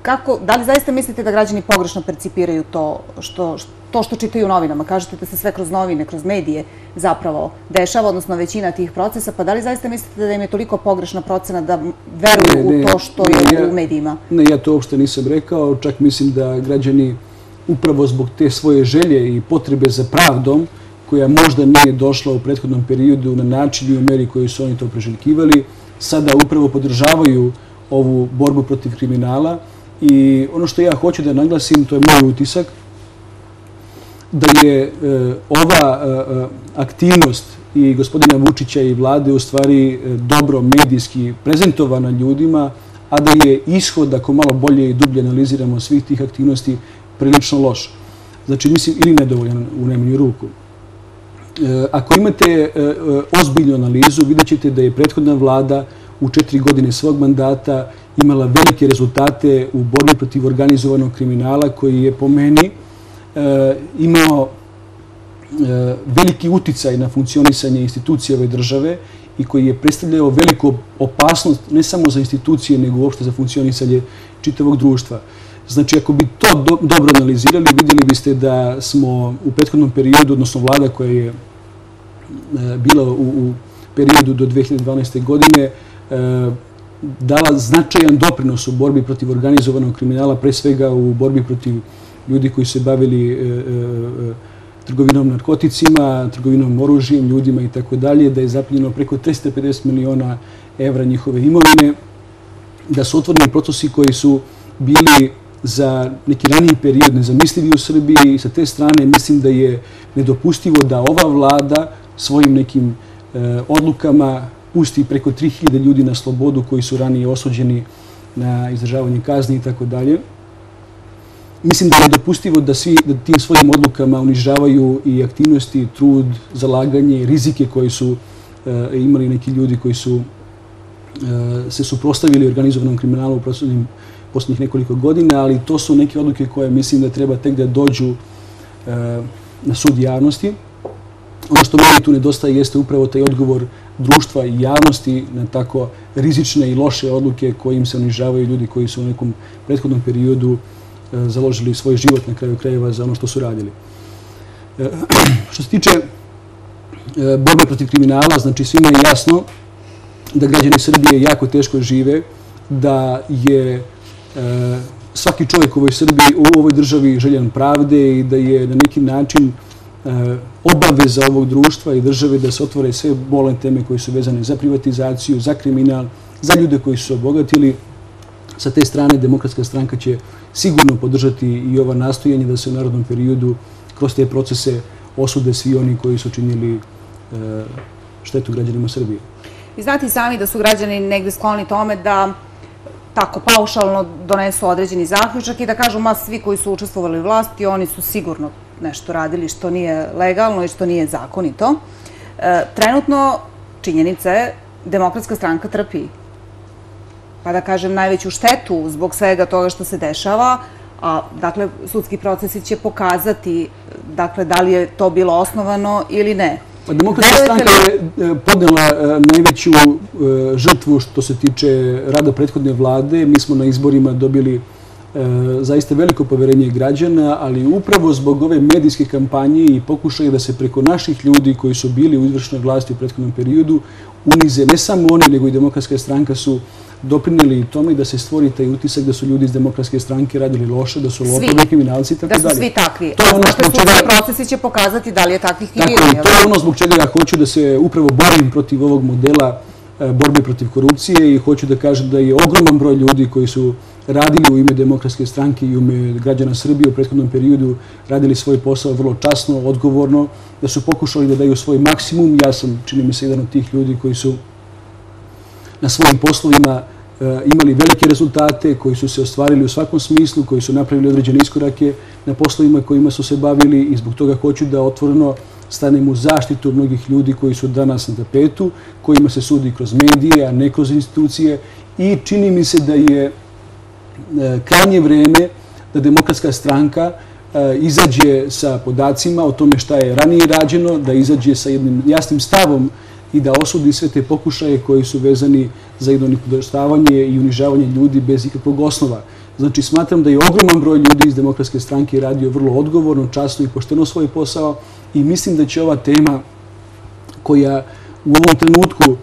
Speaker 1: kako, da li zaista mislite da građani pogrešno percipiraju to što, to što čitaju u novinama? Kažete da se sve kroz novine, kroz medije zapravo dešava, odnosno većina tih procesa, pa da li zaista mislite da im je toliko pogrešna procena da veruju u to što je u medijima?
Speaker 2: Ne, ja to uopšte nisam rekao, čak mislim da građani upravo zbog te svoje želje i potrebe za pravdom, koja možda nije došla u prethodnom periodu na način i u meri koju su oni to preželjkivali, sada upravo podržavaju ovu borbu protiv kriminala i ono što ja hoću da naglasim, to je moj utisak, da je e, ova e, e aktivnost i gospodina Vučića i vlade u stvari e, dobro medijski prezentovana ljudima, a da je ishod, ako malo bolje i dublje analiziramo svih tih aktivnosti, prilično loš. Znači, mislim, ili nedovoljan u najmanju ruku. E, ako imate ozbiljnu analizu, vidjet ćete da je prethodna vlada u četiri godine svog mandata imala velike rezultate u borbi protiv organizovanog kriminala koji je po meni E, imao e, veliki uticaj na funkcionisanje institucije ove države i koji je predstavljao veliku opasnost ne samo za institucije, nego uopšte za funkcionisanje čitavog društva. Znači, ako bi to dobro analizirali, vidjeli biste da smo u prethodnom periodu, odnosno vlada koja je e, bila u periodu do 2012. godine, E, dala značajan doprinos u borbi protiv organizovanog kriminala, pre svega u borbi protiv ljudi koji se bavili e, e, e trgovinom narkoticima, trgovinom oružijem, ljudima i tako dalje, da je zapljeno preko 350 miliona evra njihove imovine, da su otvoreni procesi koji su bili za neki raniji period nezamislivi u Srbiji. I sa te strane mislim da je nedopustivo da ova vlada svojim nekim e, odlukama pusti preko 3000 ljudi na slobodu koji su ranije osuđeni na izdržavanje kazni i tako dalje mislim da je dopustivo da svi da tim svojim odlukama unižavaju i aktivnosti, trud, zalaganje, rizike koje su e, imali neki ljudi koji su e, se suprostavili organizovanom kriminalu u posljednjih nekoliko godina, ali to su neke odluke koje mislim da treba tek da dođu e, na sud javnosti. Ono što meni tu nedostaje jeste upravo taj odgovor društva i javnosti na tako rizične i loše odluke kojim se unižavaju ljudi koji su u nekom prethodnom periodu E, založili svoj život na kraju krajeva za ono što su radili. E, što se tiče e, borbe protiv kriminala, znači svima je jasno da građani Srbije jako teško žive, da je e, svaki čovjek u ovoj Srbiji, u ovoj državi željen pravde i da je na neki način E, obaveza ovog društva i države da se otvore sve bolne teme koje su vezane za privatizaciju, za kriminal, za ljude koji su obogatili. Sa te strane, Demokratska stranka će sigurno podržati i ova nastojanje da se u narodnom periodu kroz te procese osude svi oni koji su činili e, štetu građanima Srbije.
Speaker 1: Vi znate i sami da su građani negde skloni tome da tako paušalno donesu određeni zaključak i da kažu ma svi koji su učestvovali u vlasti, oni su sigurno nešto radili što nije legalno i što nije zakonito. E, trenutno činjenica je demokratska stranka trpi pa da kažem, najveću štetu zbog svega toga što se dešava, a dakle, sudski procesi će pokazati dakle, da li je to bilo osnovano ili ne.
Speaker 2: Demokratska stranka je e, podnela e, najveću žrtvu što se tiče rada prethodne vlade. Mi smo na izborima dobili zaista veliko poverenje građana, ali upravo zbog ove medijske kampanje i pokušaje da se preko naših ljudi koji su bili u izvršnoj vlasti u prethodnom periodu unize ne samo oni, nego i demokratska stranka su doprinili tome da se stvori taj utisak da su ljudi iz demokratske stranke radili loše, da su lopovi, kriminalci i tako
Speaker 1: dalje. Da su svi takvi. To je ono zbog čega... procesi će pokazati da li je takvih i bilo.
Speaker 2: Tako, to je ono zbog čega ja hoću da se upravo borim protiv ovog modela e, borbe protiv korupcije i hoću da kažem da je ogroman broj ljudi koji su radili u ime demokratske stranke i u ime građana Srbije u prethodnom periodu, radili svoj posao vrlo časno, odgovorno, da su pokušali da daju svoj maksimum. Ja sam, čini mi se, jedan od tih ljudi koji su na svojim poslovima eh, imali velike rezultate, koji su se ostvarili u svakom smislu, koji su napravili određene iskorake na poslovima kojima su se bavili i zbog toga hoću da otvoreno stanem u zaštitu mnogih ljudi koji su danas na tapetu, kojima se sudi kroz medije, a ne kroz institucije i čini mi se da je E, krajnje vrijeme da demokratska stranka e, izađe sa podacima o tome šta je ranije rađeno, da izađe sa jednim jasnim stavom i da osudi sve te pokušaje koji su vezani za jedno i unižavanje ljudi bez ikakvog osnova. Znači, smatram da je ogroman broj ljudi iz demokratske stranke radio vrlo odgovorno, časno i pošteno svoj posao i mislim da će ova tema koja u ovom trenutku e,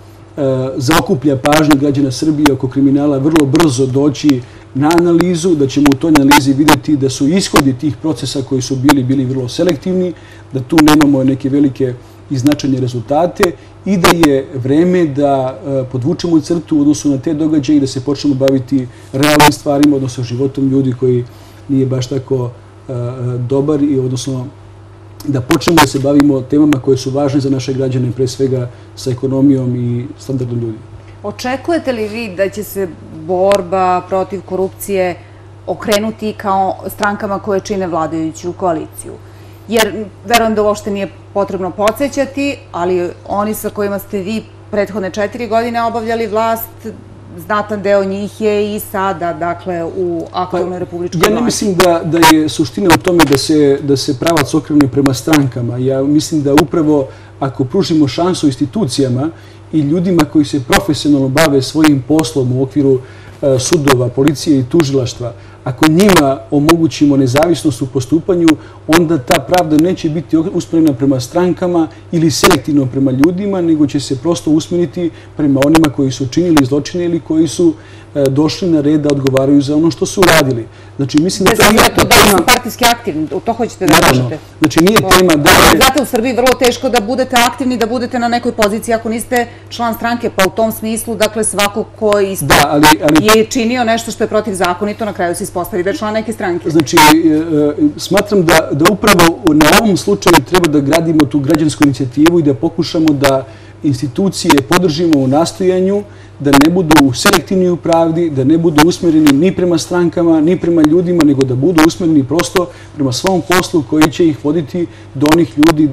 Speaker 2: zaokuplja pažnju građana Srbije oko kriminala vrlo brzo doći na analizu, da ćemo u toj analizi vidjeti da su ishodi tih procesa koji su bili bili vrlo selektivni, da tu nemamo neke velike i značajne rezultate i da je vreme da e, podvučemo crtu u odnosu na te događaje i da se počnemo baviti realnim stvarima, odnosno životom ljudi koji nije baš tako e, dobar i odnosno da počnemo da se bavimo temama koje su važne za naše građane, pre svega sa ekonomijom i standardom ljudi.
Speaker 1: Očekujete li vi da će se borba protiv korupcije okrenuti kao strankama koje čine vladajuću koaliciju? jer verujem da uopšte nije potrebno podsjećati, ali oni sa kojima ste vi prethodne četiri godine obavljali vlast, znatan deo njih je i sada, dakle, u aktualnoj pa, republičkoj vlasti.
Speaker 2: Ja ne mislim da, da je suština u tome da se, da se pravac okrene prema strankama. Ja mislim da upravo ako pružimo šansu institucijama i ljudima koji se profesionalno bave svojim poslom u okviru e, sudova, policije i tužilaštva, ako njima omogućimo nezavisnost u postupanju, onda ta pravda neće biti usmjerena prema strankama ili selektivno prema ljudima, nego će se prosto usmjeriti prema onima koji su činili zločine ili koji su E, došli na red da odgovaraju za ono što su uradili.
Speaker 1: Znači, mislim da to nije to da su partijski aktivni, u to hoćete da kažete.
Speaker 2: Znači, nije tema da...
Speaker 1: Znate, u Srbiji vrlo teško da budete aktivni, da budete na nekoj poziciji ako niste član stranke, pa u tom smislu, dakle, svako ko je činio nešto što je protiv zakonito, na kraju se ispostavi da je član neke stranke.
Speaker 2: Znači, e, e, smatram da upravo na ovom slučaju treba da gradimo tu građansku inicijativu i da pokušamo da institucije podržimo u nastojanju da ne budu selektivni u pravdi, da ne budu usmjereni ni prema strankama, ni prema ljudima, nego da budu usmjereni prosto prema svom poslu koji će ih voditi do onih ljudi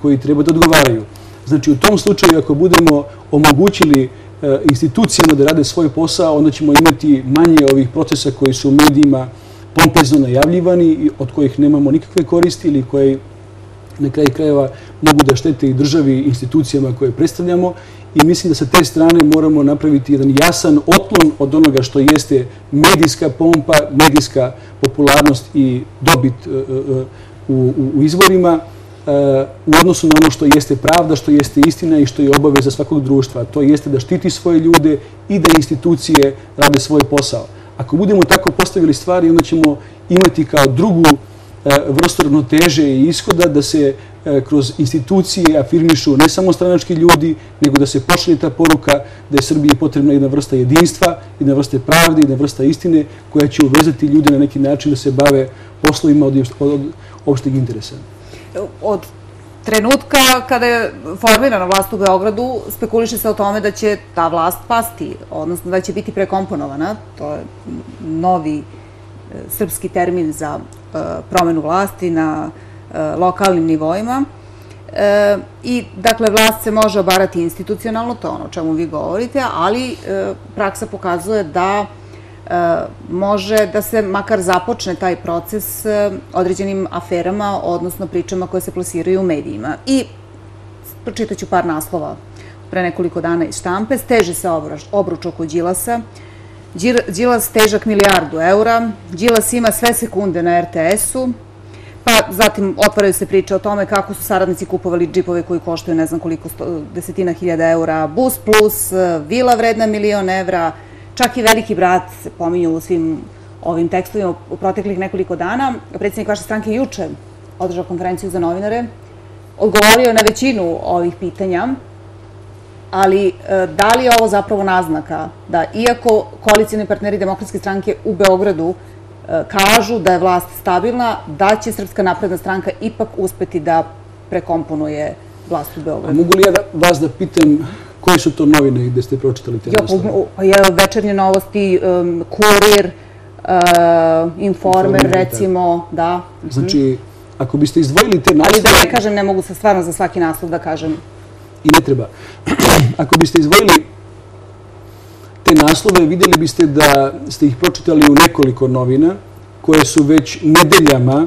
Speaker 2: koji treba da odgovaraju. Znači, u tom slučaju, ako budemo omogućili Eh, institucijama da rade svoj posao, onda ćemo imati manje ovih procesa koji su u medijima pompezno najavljivani, od kojih nemamo nikakve koristi ili koji na kraju krajeva mogu da štete i državi i institucijama koje predstavljamo. I mislim da sa te strane moramo napraviti jedan jasan otlon od onoga što jeste medijska pompa, medijska popularnost i dobit eh, eh, u, u izvorima. E, u odnosu na ono što jeste pravda, što jeste istina i što je obaveza svakog društva. To jeste da štiti svoje ljude i da institucije rade svoj posao. Ako budemo tako postavili stvari, onda ćemo imati kao drugu e, vrstu ravnoteže i ishoda da se e, kroz institucije afirmišu ne samo stranački ljudi, nego da se pošalje ta poruka da je Srbiji potrebna jedna vrsta jedinstva, jedna vrsta pravde, jedna vrsta istine koja će uvezati ljude na neki način da se bave poslovima od opšteg interesa.
Speaker 1: Od trenutka kada je formirana vlast u Beogradu, spekuliše se o tome da će ta vlast pasti, odnosno da će biti prekomponovana. To je novi e, srpski termin za e, promenu vlasti na e, lokalnim nivoima. E, I, dakle, vlast se može obarati institucionalno, to je ono o čemu vi govorite, ali e, praksa pokazuje da može da se makar započne taj proces e, određenim aferama, odnosno pričama koje se plasiraju u medijima. I pročitaću par naslova pre nekoliko dana iz štampe. Steže se obruč oko Đilasa, Đilas težak milijardu eura, Đilas ima sve sekunde na RTS-u, pa zatim otvaraju se priče o tome kako su saradnici kupovali džipove koji koštaju ne znam koliko desetina hiljada eura, bus plus, e, vila vredna milion evra, čak i veliki brat se pominju u svim ovim tekstovima u proteklih nekoliko dana. Predsjednik vaše stranke juče održao konferenciju za novinare, odgovorio na većinu ovih pitanja, ali e, da li je ovo zapravo naznaka da iako koalicijni partneri demokratske stranke u Beogradu e, kažu da je vlast stabilna, da će Srpska napredna stranka ipak uspeti da prekomponuje vlast u Beogradu?
Speaker 2: Mogu li ja vas da pitam koje su to novine gde ste pročitali te naslove?
Speaker 1: Pa je večernje novosti, kurir, e, informer, recimo, da.
Speaker 2: Znači, ako biste izdvojili te naslove...
Speaker 1: Ali da ne kažem, ne mogu se stvarno za svaki naslov da kažem
Speaker 2: i ne treba. Ako biste izvojili te naslove, vidjeli biste da ste ih pročitali u nekoliko novina koje su već nedeljama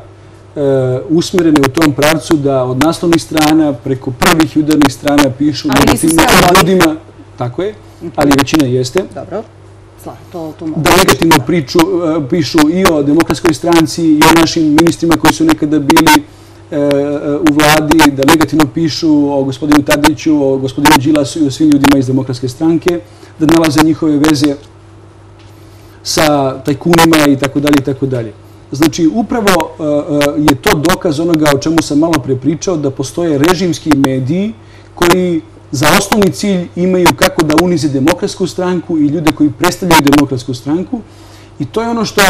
Speaker 2: e, usmerene u tom pravcu da od naslovnih strana preko prvih udarnih strana pišu
Speaker 1: negativno
Speaker 2: ljudima. Tako je, ali većina jeste.
Speaker 1: Dobro.
Speaker 2: Da negativno priču, e, pišu i o demokratskoj stranci i o našim ministrima koji su nekada bili E, u vladi, da negativno pišu o gospodinu Tadiću, o gospodinu Đilasu i o svim ljudima iz demokratske stranke, da nalaze njihove veze sa tajkunima i tako dalje i tako dalje. Znači, upravo E, e, je to dokaz onoga o čemu sam malo prepričao, da postoje režimski mediji koji za osnovni cilj imaju kako da unize demokratsku stranku i ljude koji predstavljaju demokratsku stranku. I to je ono što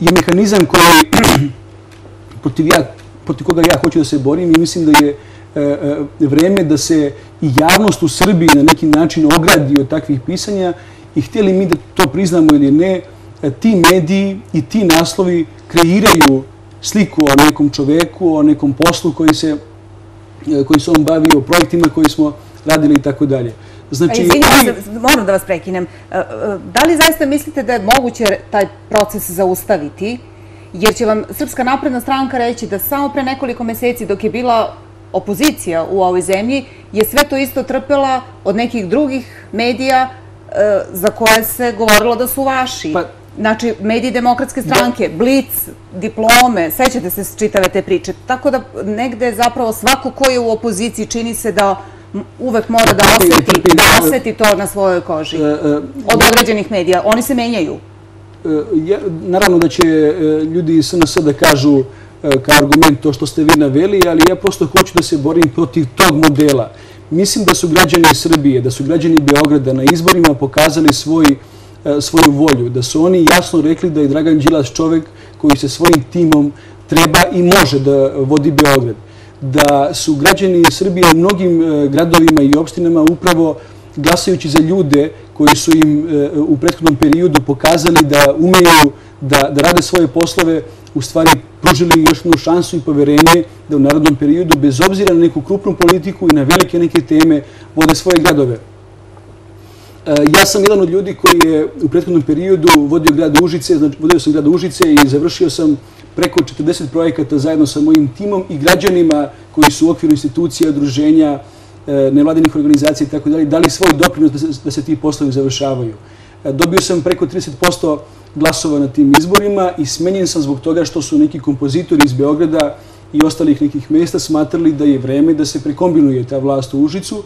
Speaker 2: je mehanizam koji protiv, ja, protiv koga ja hoću da se borim i mislim da je e, e, vreme da se i javnost u Srbiji na neki način ogradi od takvih pisanja i htjeli mi da to priznamo ili ne, e, ti mediji i ti naslovi kreiraju sliku o nekom čoveku, o nekom poslu koji se, koji se on bavi, o projektima koji smo radili i tako dalje.
Speaker 1: Znači, Izvinite, moram da vas prekinem. Da li zaista mislite da je moguće taj proces zaustaviti? jer će vam Srpska napredna stranka reći da samo pre nekoliko meseci dok je bila opozicija u ovoj zemlji, je sve to isto trpela od nekih drugih medija e, za koje se govorilo da su vaši. Pa- znači, mediji demokratske stranke, Blic, diplome, sećate se čitave te priče. Tako da negde zapravo svako ko je u opoziciji čini se da uvek mora da oseti to na svojoj koži. E, e, od određenih medija. Oni se menjaju.
Speaker 2: E, naravno da će ljudi iz SNS da kažu kao argument to što ste vi naveli, ali ja prosto hoću da se borim protiv tog modela. Mislim da su građani Srbije, da su građani Beograda na izborima pokazali E, svoju volju, da su oni jasno rekli da je Dragan Đilas čovek koji se svojim timom treba i može da vodi Beograd. Da su građani Srbije u mnogim e, gradovima i opštinama upravo glasajući za ljude koji su im e, u prethodnom periodu pokazali da umeju da rade svoje poslove, u stvari pružili još jednu šansu i poverenje da u narodnom periodu, bez obzira na neku krupnu politiku i na velike neke teme, vode svoje gradove. Eh, ja sam jedan od ljudi koji je u prethodnom periodu vodio grad Užice, znači vodio sam grad Užice i završio sam preko 40 projekata zajedno sa mojim timom i građanima koji su u okviru institucija, druženja, eh, nevladinih organizacija i tako dalje, dali svoj doprinos da se ti poslovi završavaju. Eh, dobio sam preko 30% glasova na tim izborima i smenjen sam zbog toga što su neki kompozitori iz Beograda i ostalih nekih mesta smatrali da je vreme da se prekombinuje ta vlast u Užicu,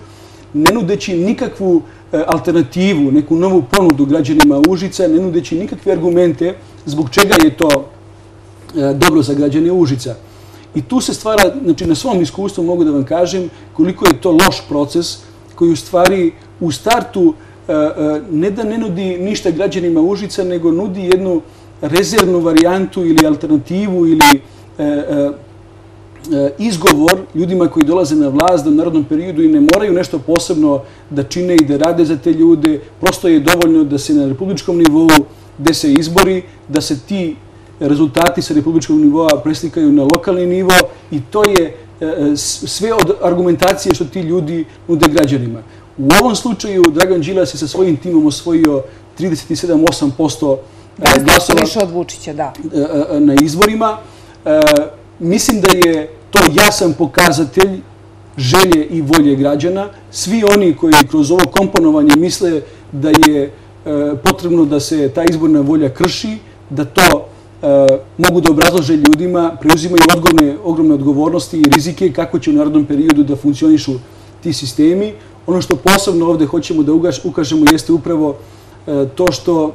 Speaker 2: ne nudeći nikakvu e, alternativu, neku novu ponudu građanima Užica, ne nudeći nikakve argumente zbog čega je to e, dobro za građane Užica. I tu se stvara, znači na svom iskustvu mogu da vam kažem koliko je to loš proces koji u stvari u startu e, ne da ne nudi ništa građanima Užica, nego nudi jednu rezervnu varijantu ili alternativu ili izgovor ljudima koji dolaze na vlast da u narodnom periodu i ne moraju nešto posebno da čine i da rade za te ljude. Prosto je dovoljno da se na republičkom nivou gde se izbori, da se ti rezultati sa republičkog nivoa preslikaju na lokalni nivo i to je e, e, sve od argumentacije što ti ljudi nude građanima. U ovom slučaju Dragan Đilas je sa svojim timom osvojio 37-8%
Speaker 1: e, glasova više od Vučića, da.
Speaker 2: na izborima. Mislim da je to jasan pokazatelj želje i volje građana. Svi oni koji kroz ovo komponovanje misle da je e, potrebno da se ta izborna volja krši, da to e, mogu da obrazlože ljudima, preuzimaju odgovorne, ogromne odgovornosti i rizike kako će u narodnom periodu da funkcionišu ti sistemi. Ono što posebno ovde hoćemo da ukažemo jeste upravo e, to što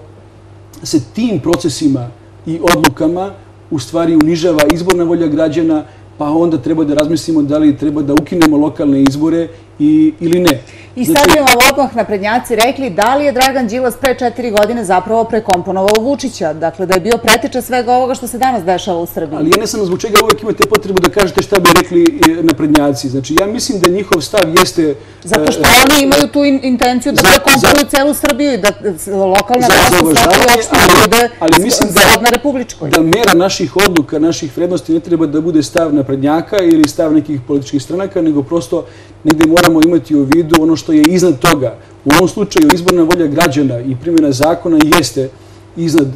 Speaker 2: se tim procesima i odlukama u stvari unižava izborna volja građana, pa onda treba da razmislimo da li treba da ukinemo lokalne izbore ili ne.
Speaker 1: I sad znači- bi vam odmah naprednjaci rekli da li je Dragan Đilas pre četiri godine zapravo prekomponovao Vučića, dakle da je bio preteča svega ovoga što se danas dešava u Srbiji.
Speaker 2: Ali ja ne znam zbog čega uvek imate potrebu da kažete šta bi rekli e, naprednjaci. Znači ja mislim da njihov stav jeste...
Speaker 1: Zato što e, oni imaju tu intenciju da prekomponuju celu Srbiju i da lokalna vlast u svakoj opštini bude srodna republičkoj.
Speaker 2: Da mera naših odluka, naših vrednosti ne treba da bude stav naprednjaka ili stav nekih političkih stranaka, nego prosto negde moramo imati u vidu ono što je iznad toga. U ovom slučaju izborna volja građana i primjena zakona jeste iznad,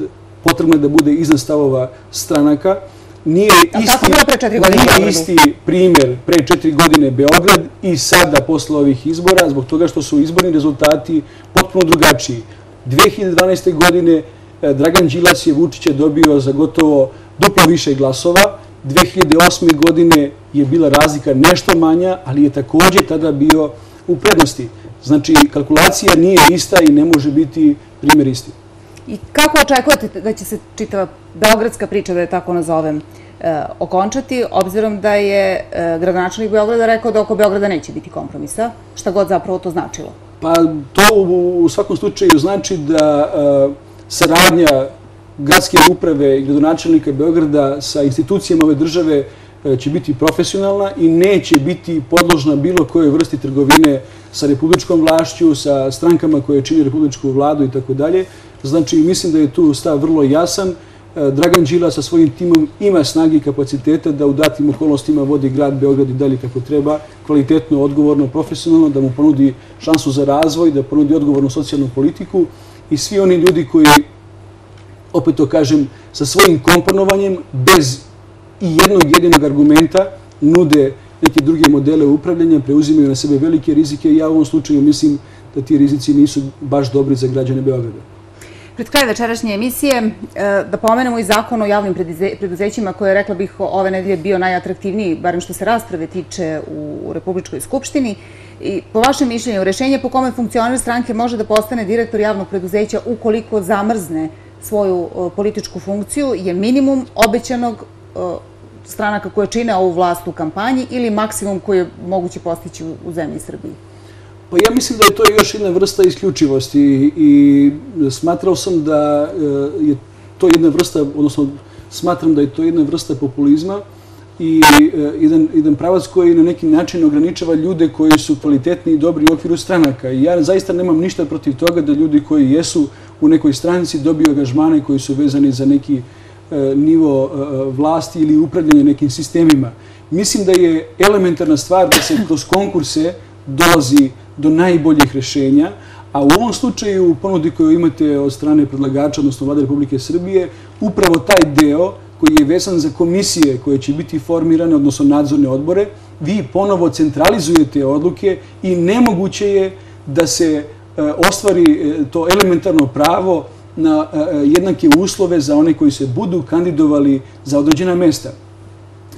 Speaker 2: potrebno je da bude iznad stavova stranaka.
Speaker 1: Nije isti,
Speaker 2: nije isti primjer pre četiri godine Beograd i sada posle ovih izbora, zbog toga što su izborni rezultati potpuno drugačiji. 2012. godine eh, Dragan Đilas je Vučića dobio za gotovo duplo više glasova, 2008. godine je bila razlika nešto manja, ali je također tada bio u prednosti. Znači, kalkulacija nije ista i ne može biti primjer isti.
Speaker 1: I kako očekujete da će se čitava beogradska priča, da je tako nazovem, e, okončati, obzirom da je e, gradonačelnik Beograda rekao da oko Beograda neće biti kompromisa, šta god zapravo to značilo?
Speaker 2: Pa to u svakom slučaju znači da e, saradnja gradske uprave i gradonačelnika Beograda sa institucijama ove države e, će biti profesionalna i neće biti podložna bilo kojoj vrsti trgovine sa republičkom vlašću, sa strankama koje čini republičku vladu i tako dalje. Znači, mislim da je tu stav vrlo jasan. E, Dragan Đila sa svojim timom ima snagi i kapaciteta da u datim okolnostima vodi grad Beograd i dalje kako treba, kvalitetno, odgovorno, profesionalno, da mu ponudi šansu za razvoj, da ponudi odgovornu socijalnu politiku i svi oni ljudi koji opet to kažem, sa svojim komponovanjem, bez i jednog jedinog argumenta, nude neke druge modele upravljanja, preuzimaju na sebe velike rizike i ja u ovom slučaju mislim da ti rizici nisu baš dobri za građane Beograda.
Speaker 1: Pred kraj večerašnje emisije, e, da pomenemo i zakon o javnim preduzećima koje je, rekla bih, ove nedelje bio najatraktivniji, barem što se rasprave tiče u Republičkoj skupštini. I po vašem mišljenju, rešenje po kome funkcioner stranke može da postane direktor javnog preduzeća ukoliko zamrzne svoju e, političku funkciju je minimum obećanog e, stranaka koje čine ovu vlast u kampanji ili maksimum koji je moguće postići u zemlji Srbiji?
Speaker 2: Pa ja mislim da je to još jedna vrsta isključivosti i smatrao sam da e, je to jedna vrsta, odnosno smatram da je to jedna vrsta populizma i jedan, jedan pravac koji na neki način ograničava ljude koji su kvalitetni i dobri u okviru stranaka. I ja zaista nemam ništa protiv toga da ljudi koji jesu u nekoj stranici dobio angažmane koji su vezani za neki e, nivo e, vlasti ili upravljanje nekim sistemima. Mislim da je elementarna stvar da se kroz konkurse dolazi do najboljih rešenja, a u ovom slučaju u ponudi koju imate od strane predlagača, odnosno Vlade Republike Srbije, upravo taj deo koji je vesan za komisije koje će biti formirane, odnosno nadzorne odbore, vi ponovo centralizujete odluke i nemoguće je da se E, ostvari e, to elementarno pravo na e, jednake uslove za one koji se budu kandidovali za određena mesta.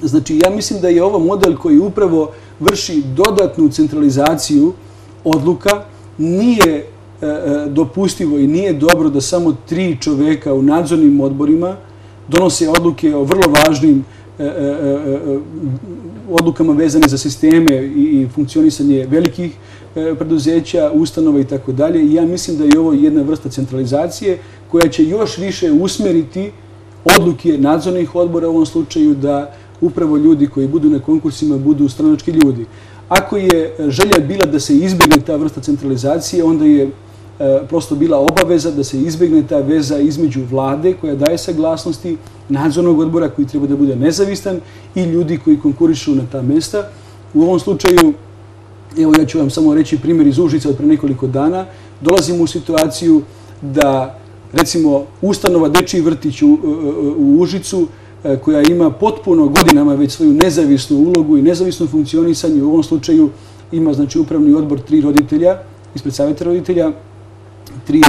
Speaker 2: Znači, ja mislim da je ovo model koji upravo vrši dodatnu centralizaciju odluka, nije dopustivo i nije dobro da samo tri čoveka u nadzornim odborima donose odluke o vrlo važnim odlukama vezane za sisteme i funkcionisanje velikih E, preduzeća, ustanova i tako dalje. I ja mislim da je ovo jedna vrsta centralizacije koja će još više usmeriti odluke nadzornih odbora u ovom slučaju da upravo ljudi koji budu na konkursima budu stranački ljudi. Ako je želja bila da se izbjegne ta vrsta centralizacije, onda je E, prosto bila obaveza da se izbjegne ta veza između vlade koja daje saglasnosti, nadzornog odbora koji treba da bude nezavistan i ljudi koji konkurišu na ta mesta. U ovom slučaju, evo ja ću vam samo reći primjer iz Užica od pre nekoliko dana, dolazimo u situaciju da recimo ustanova Dečiji vrtić u Užicu e, koja ima potpuno godinama već svoju nezavisnu ulogu i nezavisno funkcionisanje, u ovom slučaju ima znači upravni odbor tri roditelja, ispred savjeta roditelja, tri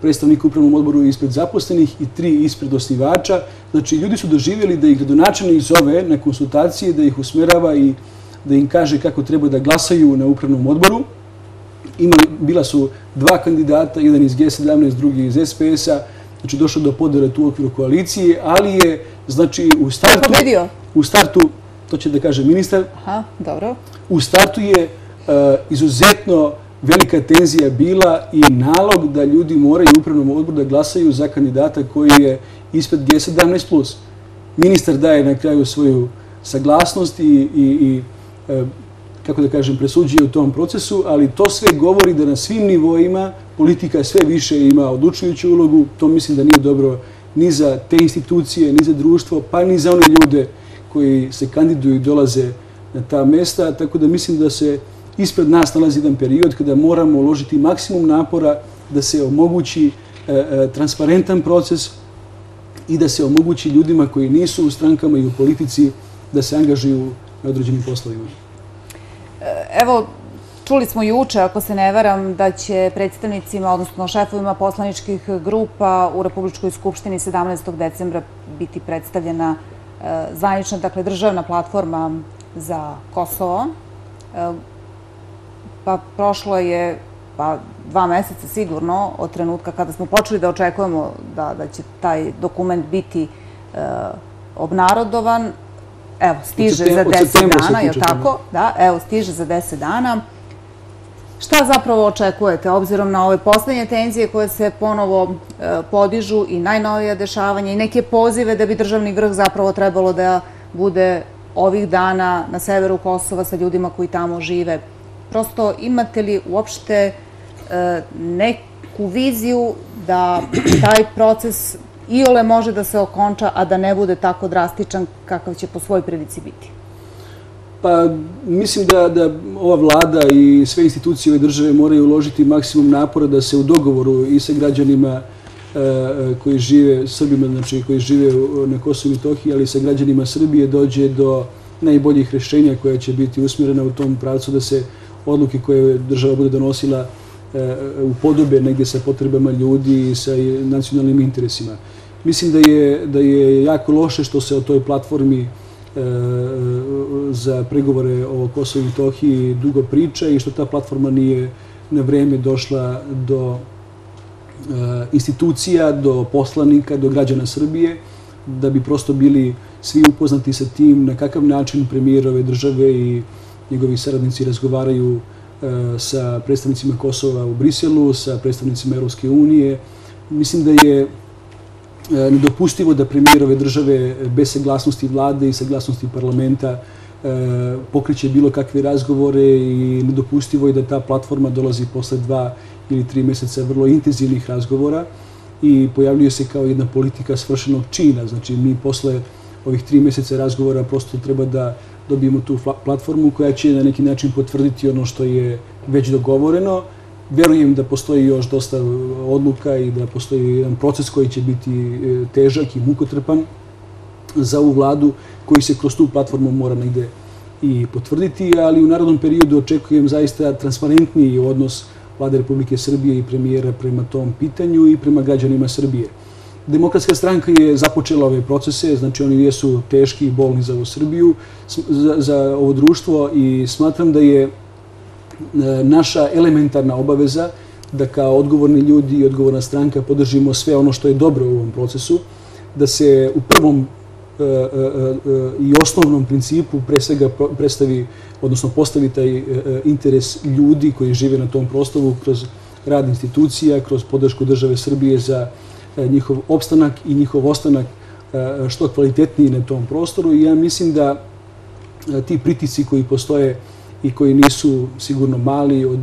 Speaker 2: predstavnika upravnom odboru ispred zaposlenih i tri ispred osnivača. Znači, ljudi su doživjeli da ih gradonačelnik zove na konsultacije, da ih usmerava i da im kaže kako treba da glasaju na upravnom odboru. Imali, bila su dva kandidata, jedan iz G17, drugi iz SPS-a, znači došlo do podele tu okviru koalicije, ali je, znači, u startu... U startu, to će da kaže ministar.
Speaker 1: Aha, dobro.
Speaker 2: U startu je uh, izuzetno velika tenzija bila i nalog da ljudi moraju u upravnom odboru da glasaju za kandidata koji je ispred G17+. Ministar daje na kraju svoju saglasnost i, i, i kako da kažem, presuđuje u tom procesu, ali to sve govori da na svim nivoima politika sve više ima odlučujuću ulogu. To mislim da nije dobro ni za te institucije, ni za društvo, pa ni za one ljude koji se kandiduju i dolaze na ta mesta. Tako da mislim da se ispred nas nalazi jedan period kada moramo uložiti maksimum napora da se omogući e, e transparentan proces i da se omogući ljudima koji nisu u strankama i u politici da se angažuju na određenim poslovima.
Speaker 1: E, evo, čuli smo juče, ako se ne varam, da će predstavnicima, odnosno šefovima poslaničkih grupa u Republičkoj skupštini 17. decembra biti predstavljena e, zvanična, dakle, državna platforma za Kosovo e, pa prošlo je pa dva meseca sigurno od trenutka kada smo počeli da očekujemo da, da će taj dokument biti e, obnarodovan. Evo, stiže za deset dana, je tako? Da, evo, stiže za deset dana. Šta zapravo očekujete, obzirom na ove poslednje tenzije koje se ponovo e, podižu i najnovija dešavanja i neke pozive da bi državni vrh zapravo trebalo da bude ovih dana na severu Kosova sa ljudima koji tamo žive? prosto imate li uopšte e, neku viziju da taj proces i ole može da se okonča, a da ne bude tako drastičan kakav će po svoj prilici biti?
Speaker 2: Pa mislim da, da ova vlada i sve institucije ove države moraju uložiti maksimum napora da se u dogovoru i sa građanima e, koji žive, Srbima, znači koji žive na Kosovo i Metohiji, ali i sa građanima Srbije dođe do najboljih rješenja koja će biti usmjerena u tom pravcu da se odluke koje država bude donosila E, e, u podobe negdje sa potrebama ljudi i sa nacionalnim interesima. Mislim da je, da je jako loše što se o toj platformi e, za pregovore o Kosovo i Tohiji dugo priča i što ta platforma nije na vreme došla do institucija, do poslanika, do građana Srbije, da bi prosto bili svi upoznati sa tim na kakav način premijer ove države i njegovi saradnici razgovaraju uh, E, sa predstavnicima Kosova u Briselu, sa predstavnicima Europske unije. Mislim da je e, nedopustivo da premijerove države bez saglasnosti vlade i saglasnosti parlamenta e, pokreće pokriće bilo kakve razgovore i nedopustivo je da ta platforma dolazi posle dva ili tri meseca vrlo intenzivnih razgovora i pojavljuje se kao jedna politika svršenog čina. Znači, mi posle ovih tri meseca razgovora prosto treba da dobijemo tu platformu koja će na neki način potvrditi ono što je već dogovoreno. Verujem da postoji još dosta e, odluka i da postoji jedan proces koji će biti e, težak i mukotrpan za ovu vladu koji se kroz tu platformu mora negde i potvrditi, ali u narodnom periodu očekujem zaista transparentniji odnos vlade Republike Srbije i premijera prema tom pitanju i prema građanima Srbije. Demokratska stranka je započela ove procese, znači oni jesu teški i bolni za ovu Srbiju, za, za ovo društvo i smatram da je e, naša elementarna obaveza da kao odgovorni ljudi i odgovorna stranka podržimo sve ono što je dobro u ovom procesu, da se u prvom e, e, e i osnovnom principu pre svega predstavi, odnosno postavi taj e, interes ljudi koji žive na tom prostoru kroz rad institucija, kroz podršku države Srbije za E, njihov opstanak i njihov ostanak e, što kvalitetniji na tom prostoru. I ja mislim da e, ti pritici koji postoje i koji nisu sigurno mali od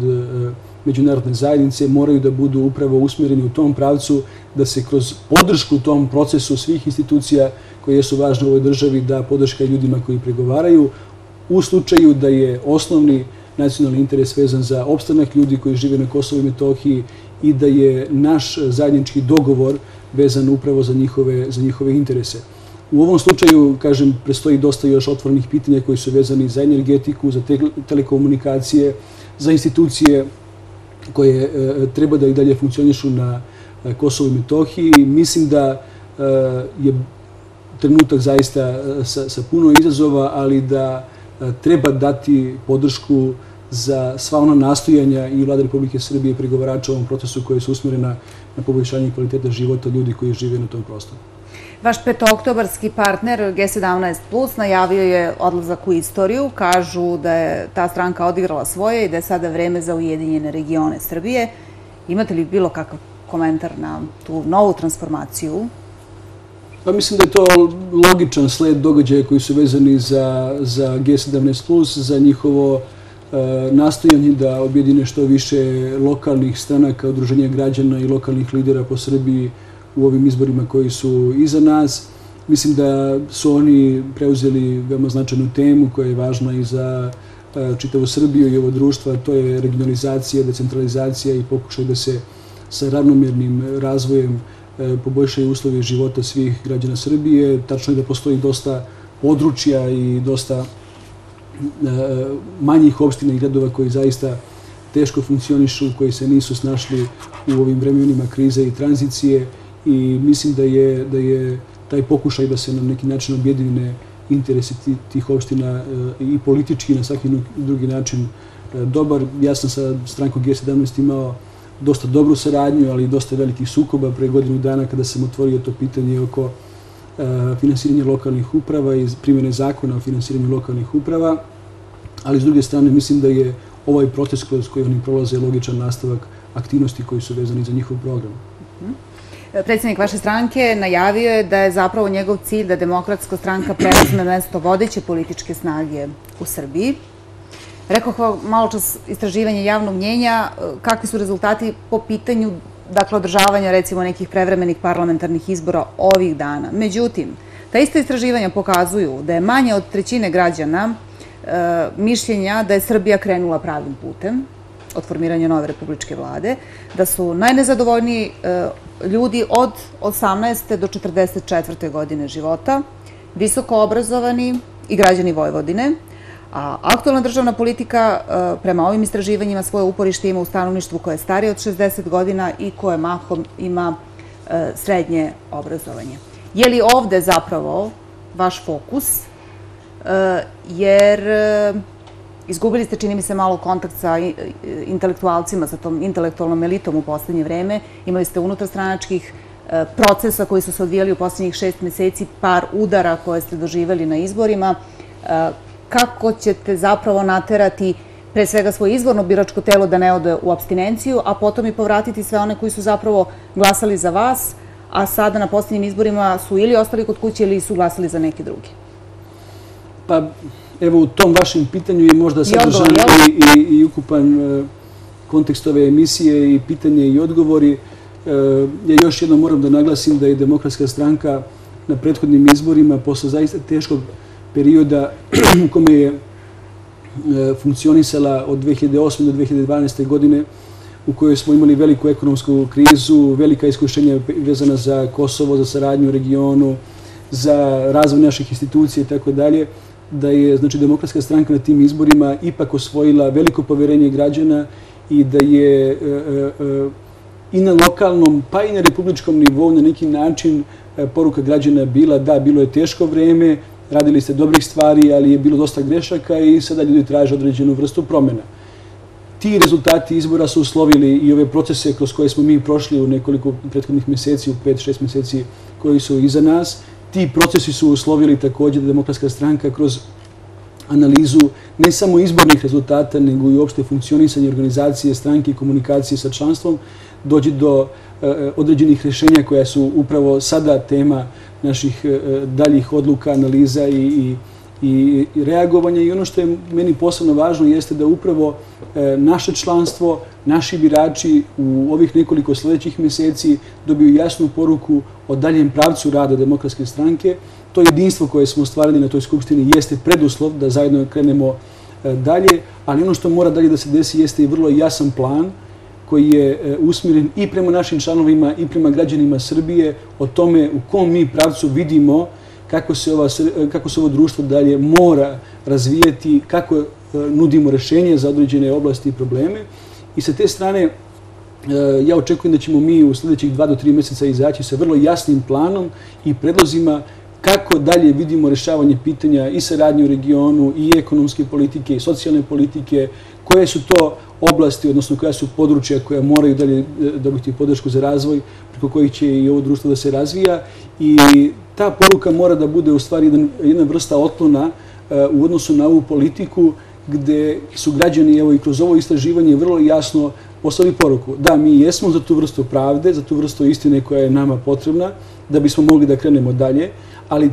Speaker 2: međunarodne zajednice moraju da budu upravo usmjereni u tom pravcu da se kroz podršku tom procesu svih institucija koje su važne u ovoj državi da podrška ljudima koji pregovaraju u slučaju da je osnovni nacionalni interes vezan za opstanak ljudi koji žive na Kosovo i Metohiji i da je naš zajednički dogovor vezan upravo za njihove, za njihove interese. U ovom slučaju, kažem, prestoji dosta još otvornih pitanja koji su vezani za energetiku, za te, telekomunikacije, za institucije koje e, treba da i dalje funkcionišu na e, Kosovo i Metohiji. Mislim da e, je trenutak zaista e, sa puno izazova, ali da treba dati podršku za sva ona nastojanja i vlade Republike Srbije i pregovarača u ovom procesu koji su usmjerena na poboljšanje kvaliteta života ljudi koji žive na tom prostoru.
Speaker 1: Vaš petooktobarski partner G17 Plus najavio je odlazak u istoriju. Kažu da je ta stranka odigrala svoje i da je sada vreme za ujedinjene regione Srbije. Imate li bilo kakav komentar na tu novu transformaciju?
Speaker 2: Pa mislim da je to logičan sled događaja koji su vezani za G17 Plus, za njihovo E, nastojanje da objedine što više lokalnih stranaka, udruženja građana i lokalnih lidera po Srbiji u ovim izborima koji su iza nas. Mislim da su oni preuzeli veoma značajnu temu koja je važna i za e, čitavu Srbiju i ovo društvo, to je regionalizacija, decentralizacija i pokušaj da se sa ravnomjernim razvojem e, poboljšaju uslovi života svih građana Srbije. Tačno je da postoji dosta područja i dosta E, manjih opština i gradova koji zaista teško funkcionišu, koji se nisu snašli u ovim vremenima krize i tranzicije i mislim da je, da je taj pokušaj da se na neki način objedine interesi tih opština e, i politički i na svaki drugi način e, dobar. Ja sam sa strankom G17 imao dosta dobru saradnju, ali i dosta velikih sukoba pre godinu dana kada sam otvorio to pitanje oko E, finansiranje lokalnih uprava i primjene zakona o finansiranju lokalnih uprava, ali s druge strane mislim da je ovaj proces kroz koji oni prolaze logičan nastavak aktivnosti koji su vezani za njihov program. Mhm.
Speaker 1: E, predsjednik vaše stranke najavio je da je zapravo njegov cilj da demokratska stranka preuzme mesto vodeće političke snage u Srbiji. Rekao malo čas istraživanje javnog mnjenja, e, kakvi su rezultati po pitanju dakle, održavanja recimo nekih prevremenih parlamentarnih izbora ovih dana. Međutim, ta ista istraživanja pokazuju da je manje od trećine građana e, mišljenja da je Srbija krenula pravim putem od formiranja nove republičke vlade, da su najnezadovoljniji e, ljudi od 18. do 44. godine života, visoko obrazovani i građani Vojvodine, A aktualna državna politika e, prema ovim istraživanjima svoje uporište ima u stanovništvu koje je starije od 60 godina i koje mahom ima e, srednje obrazovanje. Je li ovde zapravo vaš fokus? E, jer izgubili ste, čini mi se, malo kontakt sa intelektualcima, sa tom intelektualnom elitom u poslednje vreme. Imali ste unutarstranačkih procesa koji su se odvijali u poslednjih šest meseci, par udara koje ste doživali na izborima kako ćete zapravo naterati pre svega svoje izvorno biračko telo da ne ode u abstinenciju, a potom i povratiti sve one koji su zapravo glasali za vas, a sada na posljednjim izborima su ili ostali kod kuće ili su glasali za neke druge?
Speaker 2: Pa, evo, u tom vašem pitanju je možda sadržan i ukupan e, kontekst ove emisije i pitanje i odgovori. E, ja još jedno moram da naglasim da je demokratska stranka na prethodnim izborima posle zaista teškog perioda u kome je e, funkcionisala od 2008. do 2012. godine u kojoj smo imali veliku ekonomsku krizu, velika iskušenja vezana za Kosovo, za saradnju u regionu, za razvoj naših institucija i tako dalje, da je znači, demokratska stranka na tim izborima ipak osvojila veliko poverenje građana i da je e, e, e, i na lokalnom, pa i na republičkom nivou na neki način e, poruka građana bila da, bilo je teško vreme, radili ste dobrih stvari, ali je bilo dosta grešaka i sada ljudi traže određenu vrstu promjena. Ti rezultati izbora su uslovili i ove procese kroz koje smo mi prošli u nekoliko prethodnih mjeseci, u 5-6 mjeseci koji su iza nas. Ti procesi su uslovili također da demokratska stranka kroz analizu ne samo izbornih rezultata, nego i uopšte funkcionisanje organizacije, stranke i komunikacije sa članstvom, dođi do e, određenih rješenja koja su upravo sada tema naših e, e daljih odluka, analiza i i I ono što je meni posebno važno jeste da upravo e, naše članstvo, naši birači u ovih nekoliko sljedećih mjeseci dobiju jasnu poruku o daljem pravcu rada demokratske stranke. To jedinstvo koje smo ostvarili na toj skupštini jeste preduslov da zajedno krenemo e, dalje, ali ono što mora dalje da se desi jeste i vrlo jasan plan koji je e, usmjeren i prema našim članovima i prema građanima Srbije o tome u kom mi pravcu vidimo kako se, ova, kako se ovo društvo dalje mora razvijeti, kako eh, nudimo rešenje za određene oblasti i probleme. I sa te strane eh, ja očekujem da ćemo mi u sljedećih dva do tri mjeseca izaći sa vrlo jasnim planom i predlozima kako dalje vidimo rešavanje pitanja i saradnje u regionu, i ekonomske politike, i socijalne politike, koje su to oblasti, odnosno koja su područja koja moraju dalje e, dobiti podršku za razvoj, preko kojih će i ovo društvo da se razvija. I ta poruka mora da bude u stvari jedna vrsta otklona e, u odnosu na ovu politiku, gde su građani, evo i kroz ovo istraživanje, vrlo jasno poslali poruku. Da, mi jesmo za tu vrstu pravde, za tu vrstu istine koja je nama potrebna, da bismo mogli da krenemo dalje, ali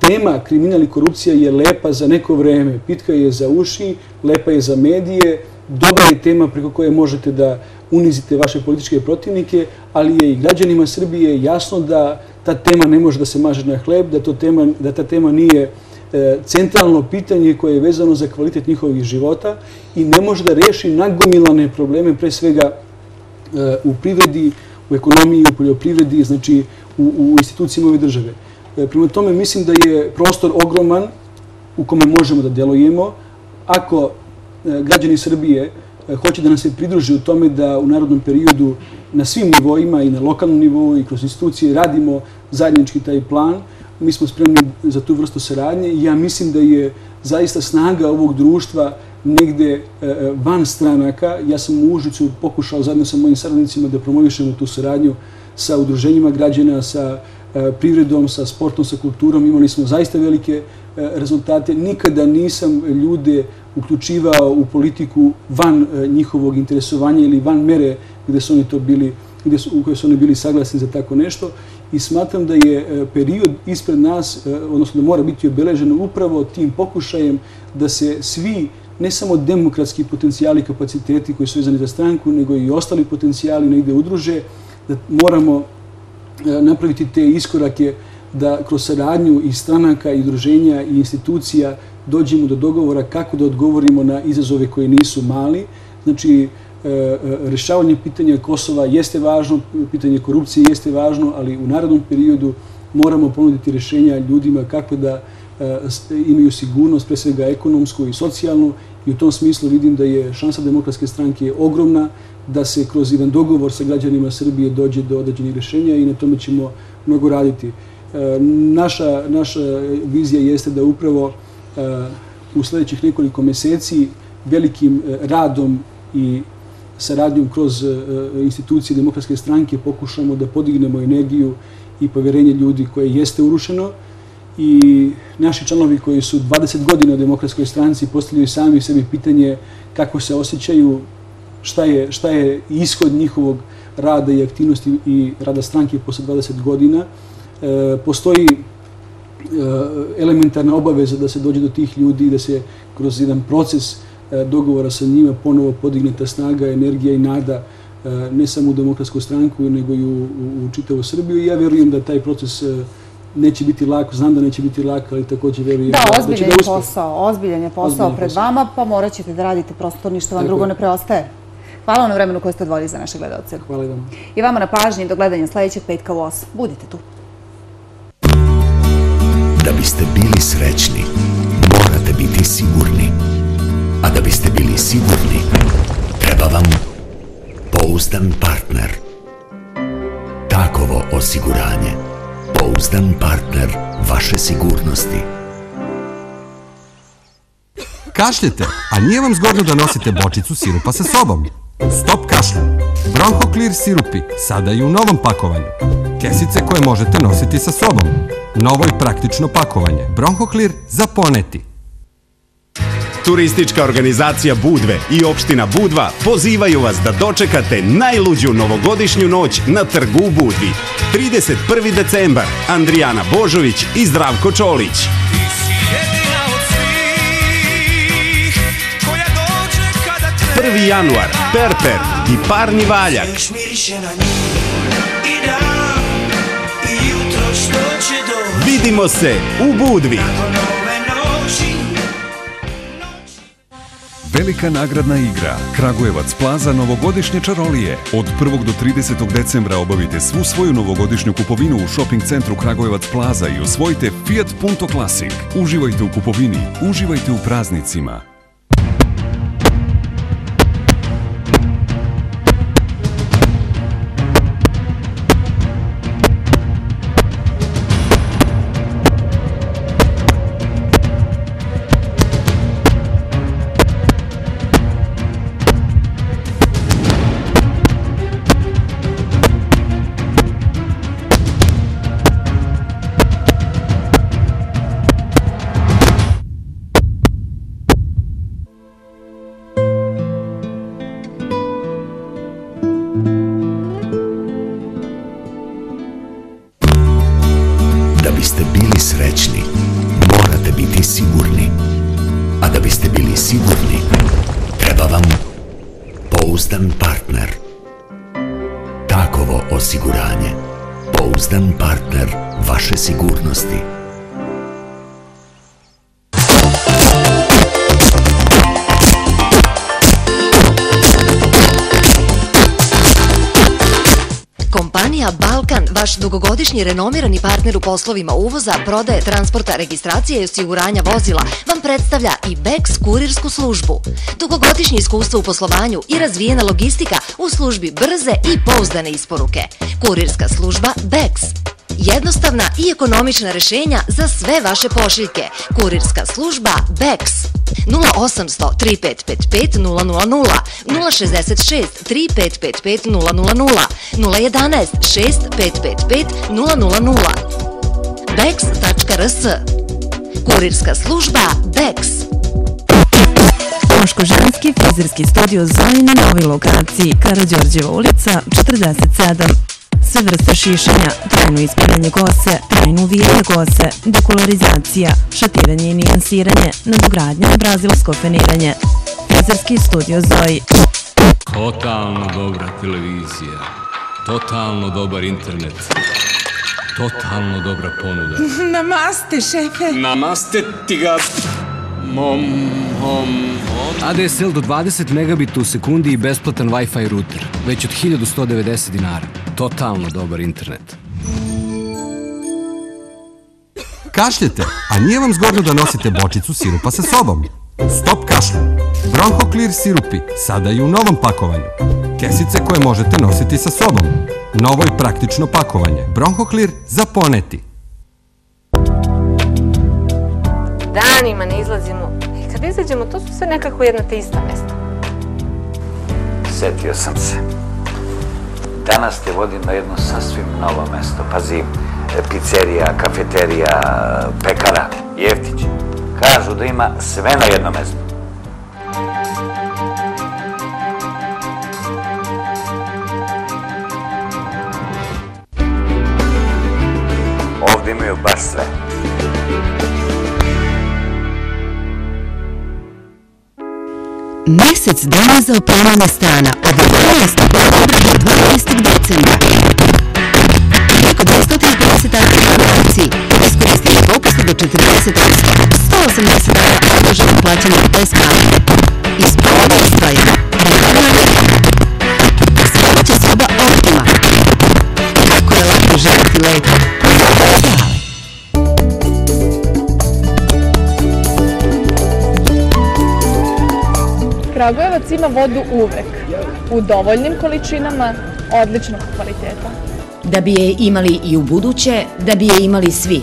Speaker 2: tema kriminal i korupcija je lepa za neko vreme. Pitka je za uši, lepa je za medije, dobra je tema preko koje možete da unizite vaše političke protivnike, ali je i građanima Srbije jasno da ta tema ne može da se maže na hleb, da, to tema, da ta tema nije e, centralno pitanje koje je vezano za kvalitet njihovih života i ne može da reši nagomilane probleme, pre svega e, u privredi, u ekonomiji, u poljoprivredi, znači u, u institucijama ove države. E, prema tome, mislim da je prostor ogroman u kome možemo da delujemo. Ako E, građani Srbije e, hoće da nas se pridruži u tome da u narodnom periodu na svim nivoima i na lokalnom nivou i kroz institucije radimo zajednički taj plan, mi smo spremni za tu vrstu saradnje i ja mislim da je zaista snaga ovog društva negde e, van stranaka. Ja sam u Užicu pokušao zajedno sa mojim saradnicima da promovišemo tu saradnju sa udruženjima građana, sa privredom, sa sportom, sa kulturom. Imali smo zaista velike E, rezultate. Nikada nisam ljude uključivao u politiku van e, njihovog interesovanja ili van mere gdje su oni to bili gdje su, u kojoj su oni bili saglasni za tako nešto i smatram da je e, period ispred nas, odnosno da mora biti obeležen upravo tim pokušajem da se svi, ne samo demokratski potencijali i kapaciteti koji su vezani za stranku, nego i ostali potencijali negde udruže, da moramo napraviti te iskorake da kroz saradnju i stranaka, i druženja, i institucija dođemo do dogovora kako da odgovorimo na izazove koje nisu mali. Znači, e, e, rešavanje pitanja Kosova jeste važno, pitanje korupcije jeste važno, ali u narodnom periodu moramo ponuditi rešenja ljudima kako da e, imaju sigurnost, pre svega ekonomsku i socijalnu. I u tom smislu vidim da je šansa demokratske stranke ogromna, da se kroz jedan dogovor sa građanima Srbije dođe do određenih rešenja i na tome ćemo mnogo raditi. E, naša, naša vizija jeste da upravo e, u sljedećih nekoliko meseci velikim e, radom i saradnjom kroz institucije demokratske stranke pokušamo da podignemo energiju i povjerenje ljudi koje jeste urušeno i naši članovi koji su 20 godina u demokratskoj stranci postavljaju sami sebi pitanje kako se osjećaju šta je, šta je ishod njihovog rada i aktivnosti i rada stranke posle 20 godina. E, postoji e, elementarna obaveza da se dođe do tih ljudi da se kroz jedan proces e, dogovora sa njima ponovo podigne ta snaga, energija i nada e, ne samo u demokratsku stranku, nego i u, u, u čitavu Srbiju. I ja verujem da taj proces e, neće biti lako, znam da neće biti lako, ali također verujem
Speaker 1: da, da, da će da uspije. Posao, ozbiljan je posao ozbiljan pred posao. vama, pa morat ćete da radite prosto ništa vam drugo ne preostaje. Hvala na vremenu koje ste odvojili za naše gledalce.
Speaker 2: Hvala vam.
Speaker 1: I vama na pažnji do gledanja sljedećeg petka u os. Budite tu.
Speaker 3: Da biste bili srećni, morate biti sigurni. A da biste bili sigurni, treba vam pouzdan partner. Takovo osiguranje. Pouzdan partner vaše sigurnosti.
Speaker 4: Kašljete, a nije vam zgodno da nosite bočicu sirupa sa sobom. Stop kašlju! Bronchoclear sirupi, sada i u novom pakovanju. Kesice koje možete nositi sa sobom. Novo i praktično pakovanje. Bronchoclear za poneti.
Speaker 5: Turistička organizacija Budve i opština Budva pozivaju vas da dočekate najluđu novogodišnju noć na trgu u Budvi. 31. decembar, Andrijana Božović i Zdravko Čolić. 1. januar, Perper i Parni Valjak. Vidimo se u Budvi.
Speaker 6: Velika nagradna igra. Kragujevac Plaza Novogodišnje čarolije. Od 1. do 30. decembra obavite svu svoju novogodišnju kupovinu u shopping centru Kragujevac Plaza i osvojite Fiat Punto Classic. Uživajte u kupovini, uživajte u praznicima.
Speaker 3: Pouzdan partner. Takovo osiguranje. Pouzdan partner vaše sigurnosti.
Speaker 7: Kompanija Balkan, vaš dugogodišnji renomirani partner u poslovima uvoza, prodaje, transporta, registracije i osiguranja vozila, vam predstavlja i BEX kurirsku službu. Dugogodišnje iskustvo u poslovanju i razvijena logistika u službi brze i pouzdane isporuke. Kurirska služba BEX. Jednostavna i ekonomična rešenja za sve vaše pošiljke. Kurirska služba BEX. 0800 3555 000 066 3555 000 011 6555 000 bex.rs Kurirska služba BEX.
Speaker 8: Moško-ženski frizerski studio Zoe na novoj lokaciji. Karadžorđeva ulica 47 sve vrste šišanja, trajno ispadanje kose, trajno uvijanje kose, dekolarizacija, šatiranje i nijansiranje, nadogradnje, brazilsko feniranje. Frizerski studio Zoji.
Speaker 9: Totalno dobra televizija, totalno dobar internet, totalno dobra ponuda.
Speaker 10: Namaste, šefe.
Speaker 9: Namaste ti ga, mom, mom.
Speaker 11: ADSL do 20 megabita u sekundi i besplatan Wi-Fi router, već od 1190 dinara. Totalno dobar internet.
Speaker 4: Kašljete, a nije vam zgodno da nosite bočicu sirupa sa sobom? Stop kašlju! Bronchoclear sirupi, sada i u novom pakovanju. Kesice koje možete nositi sa sobom. Novo i praktično pakovanje. Bronchoclear za poneti.
Speaker 12: Danima ne izlazimo. I kad izađemo, to su sve nekako jedna te ista mesta.
Speaker 13: Setio sam se. Danas te vodim na jedno sasvim novo mesto. Pazi, pizzerija, kafeterija, pekara, jeftić. Kažu da ima sve na jedno mesto. Ovdje imaju baš sve.
Speaker 14: Mjesec dana za opremanje stana od 12. oktobra do 12. decembra. Preko 250 aktivna akciji. Iskoristite popuste do 40%. 180 dana odloženo plaćanje bez kamata. Ispunjeno izdvajeno. Reklamiranje. Sljedeća soba Optima. Kako je lako živjeti lepo.
Speaker 15: Ima vodu uvek, u dovoljnim količinama, odličnog kvaliteta.
Speaker 14: Da bi je imali i u buduće, da bi je imali svi.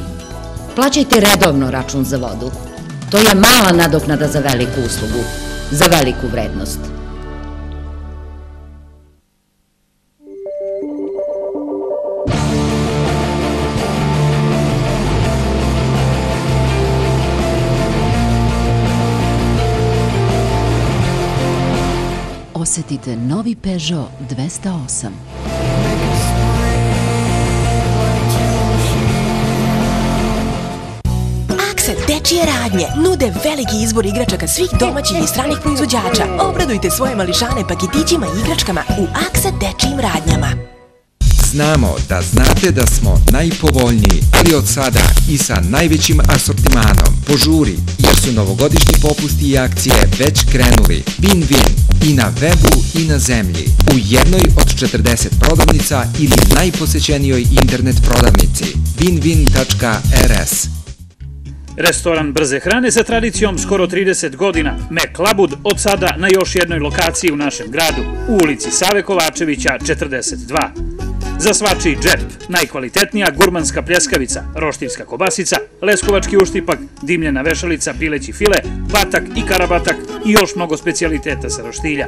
Speaker 14: Plaćajte redovno račun za vodu. To je mala nadoknada za veliku uslugu, za veliku vrednost. Osetite novi Peugeot 208.
Speaker 16: Aksa Dečije radnje nude veliki izbor igračaka svih domaćih i stranih proizvođača. Obradujte svoje mališane paketićima i igračkama u Aksa Dečijim radnjama.
Speaker 17: Znamo da znate da smo najpovoljniji, ali od sada i sa najvećim asortimanom. Požuri, su novogodišnji popusti i akcije već krenuli. Win-win i na webu i na zemlji. U jednoj od 40 prodavnica ili najposećenijoj internet prodavnici. winwin.rs
Speaker 18: Restoran brze hrane sa tradicijom skoro 30 godina. Meklabud od sada na još jednoj lokaciji u našem gradu, u ulici Save Kovačevića 42. Za svačiji džep, najkvalitetnija gurmanska pljeskavica, roštivska kobasica, leskovački uštipak, dimljena vešalica, pileći file, batak i karabatak i još mnogo specijaliteta sa roštilja.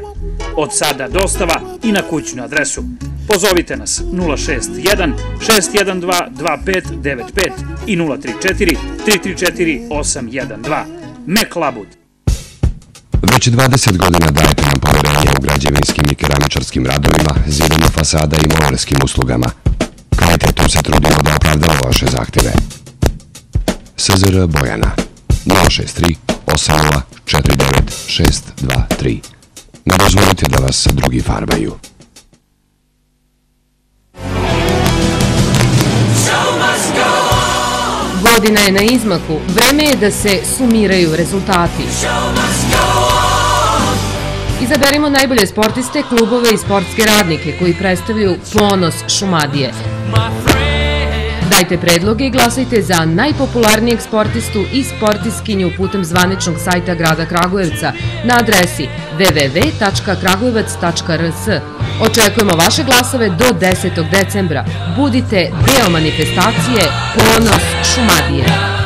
Speaker 18: Od sada dostava i na kućnu adresu. Pozovite nas 061 612 2595 i 034 334 812. Meklabud.
Speaker 19: Već 20 godina dajete nam poverenje u građevinskim i keramičarskim radovima, zidanju fasada i molerskim uslugama. Kvalitetom se trudimo da opravdamo vaše zahtjeve. SZR Bojana 063 80 49 623 dozvolite da vas drugi farbaju.
Speaker 20: Godina je na izmaku, vreme je da se sumiraju rezultati. Izaberimo najbolje sportiste, klubove i sportske radnike koji predstavljaju ponos Šumadije. Dajte predloge i glasajte za najpopularnijeg sportistu i sportiskinju putem zvaničnog sajta grada Kragujevca na adresi www.kragujevac.rs. Očekujemo vaše glasove do 10. decembra. Budite deo manifestacije Ponos Šumadije.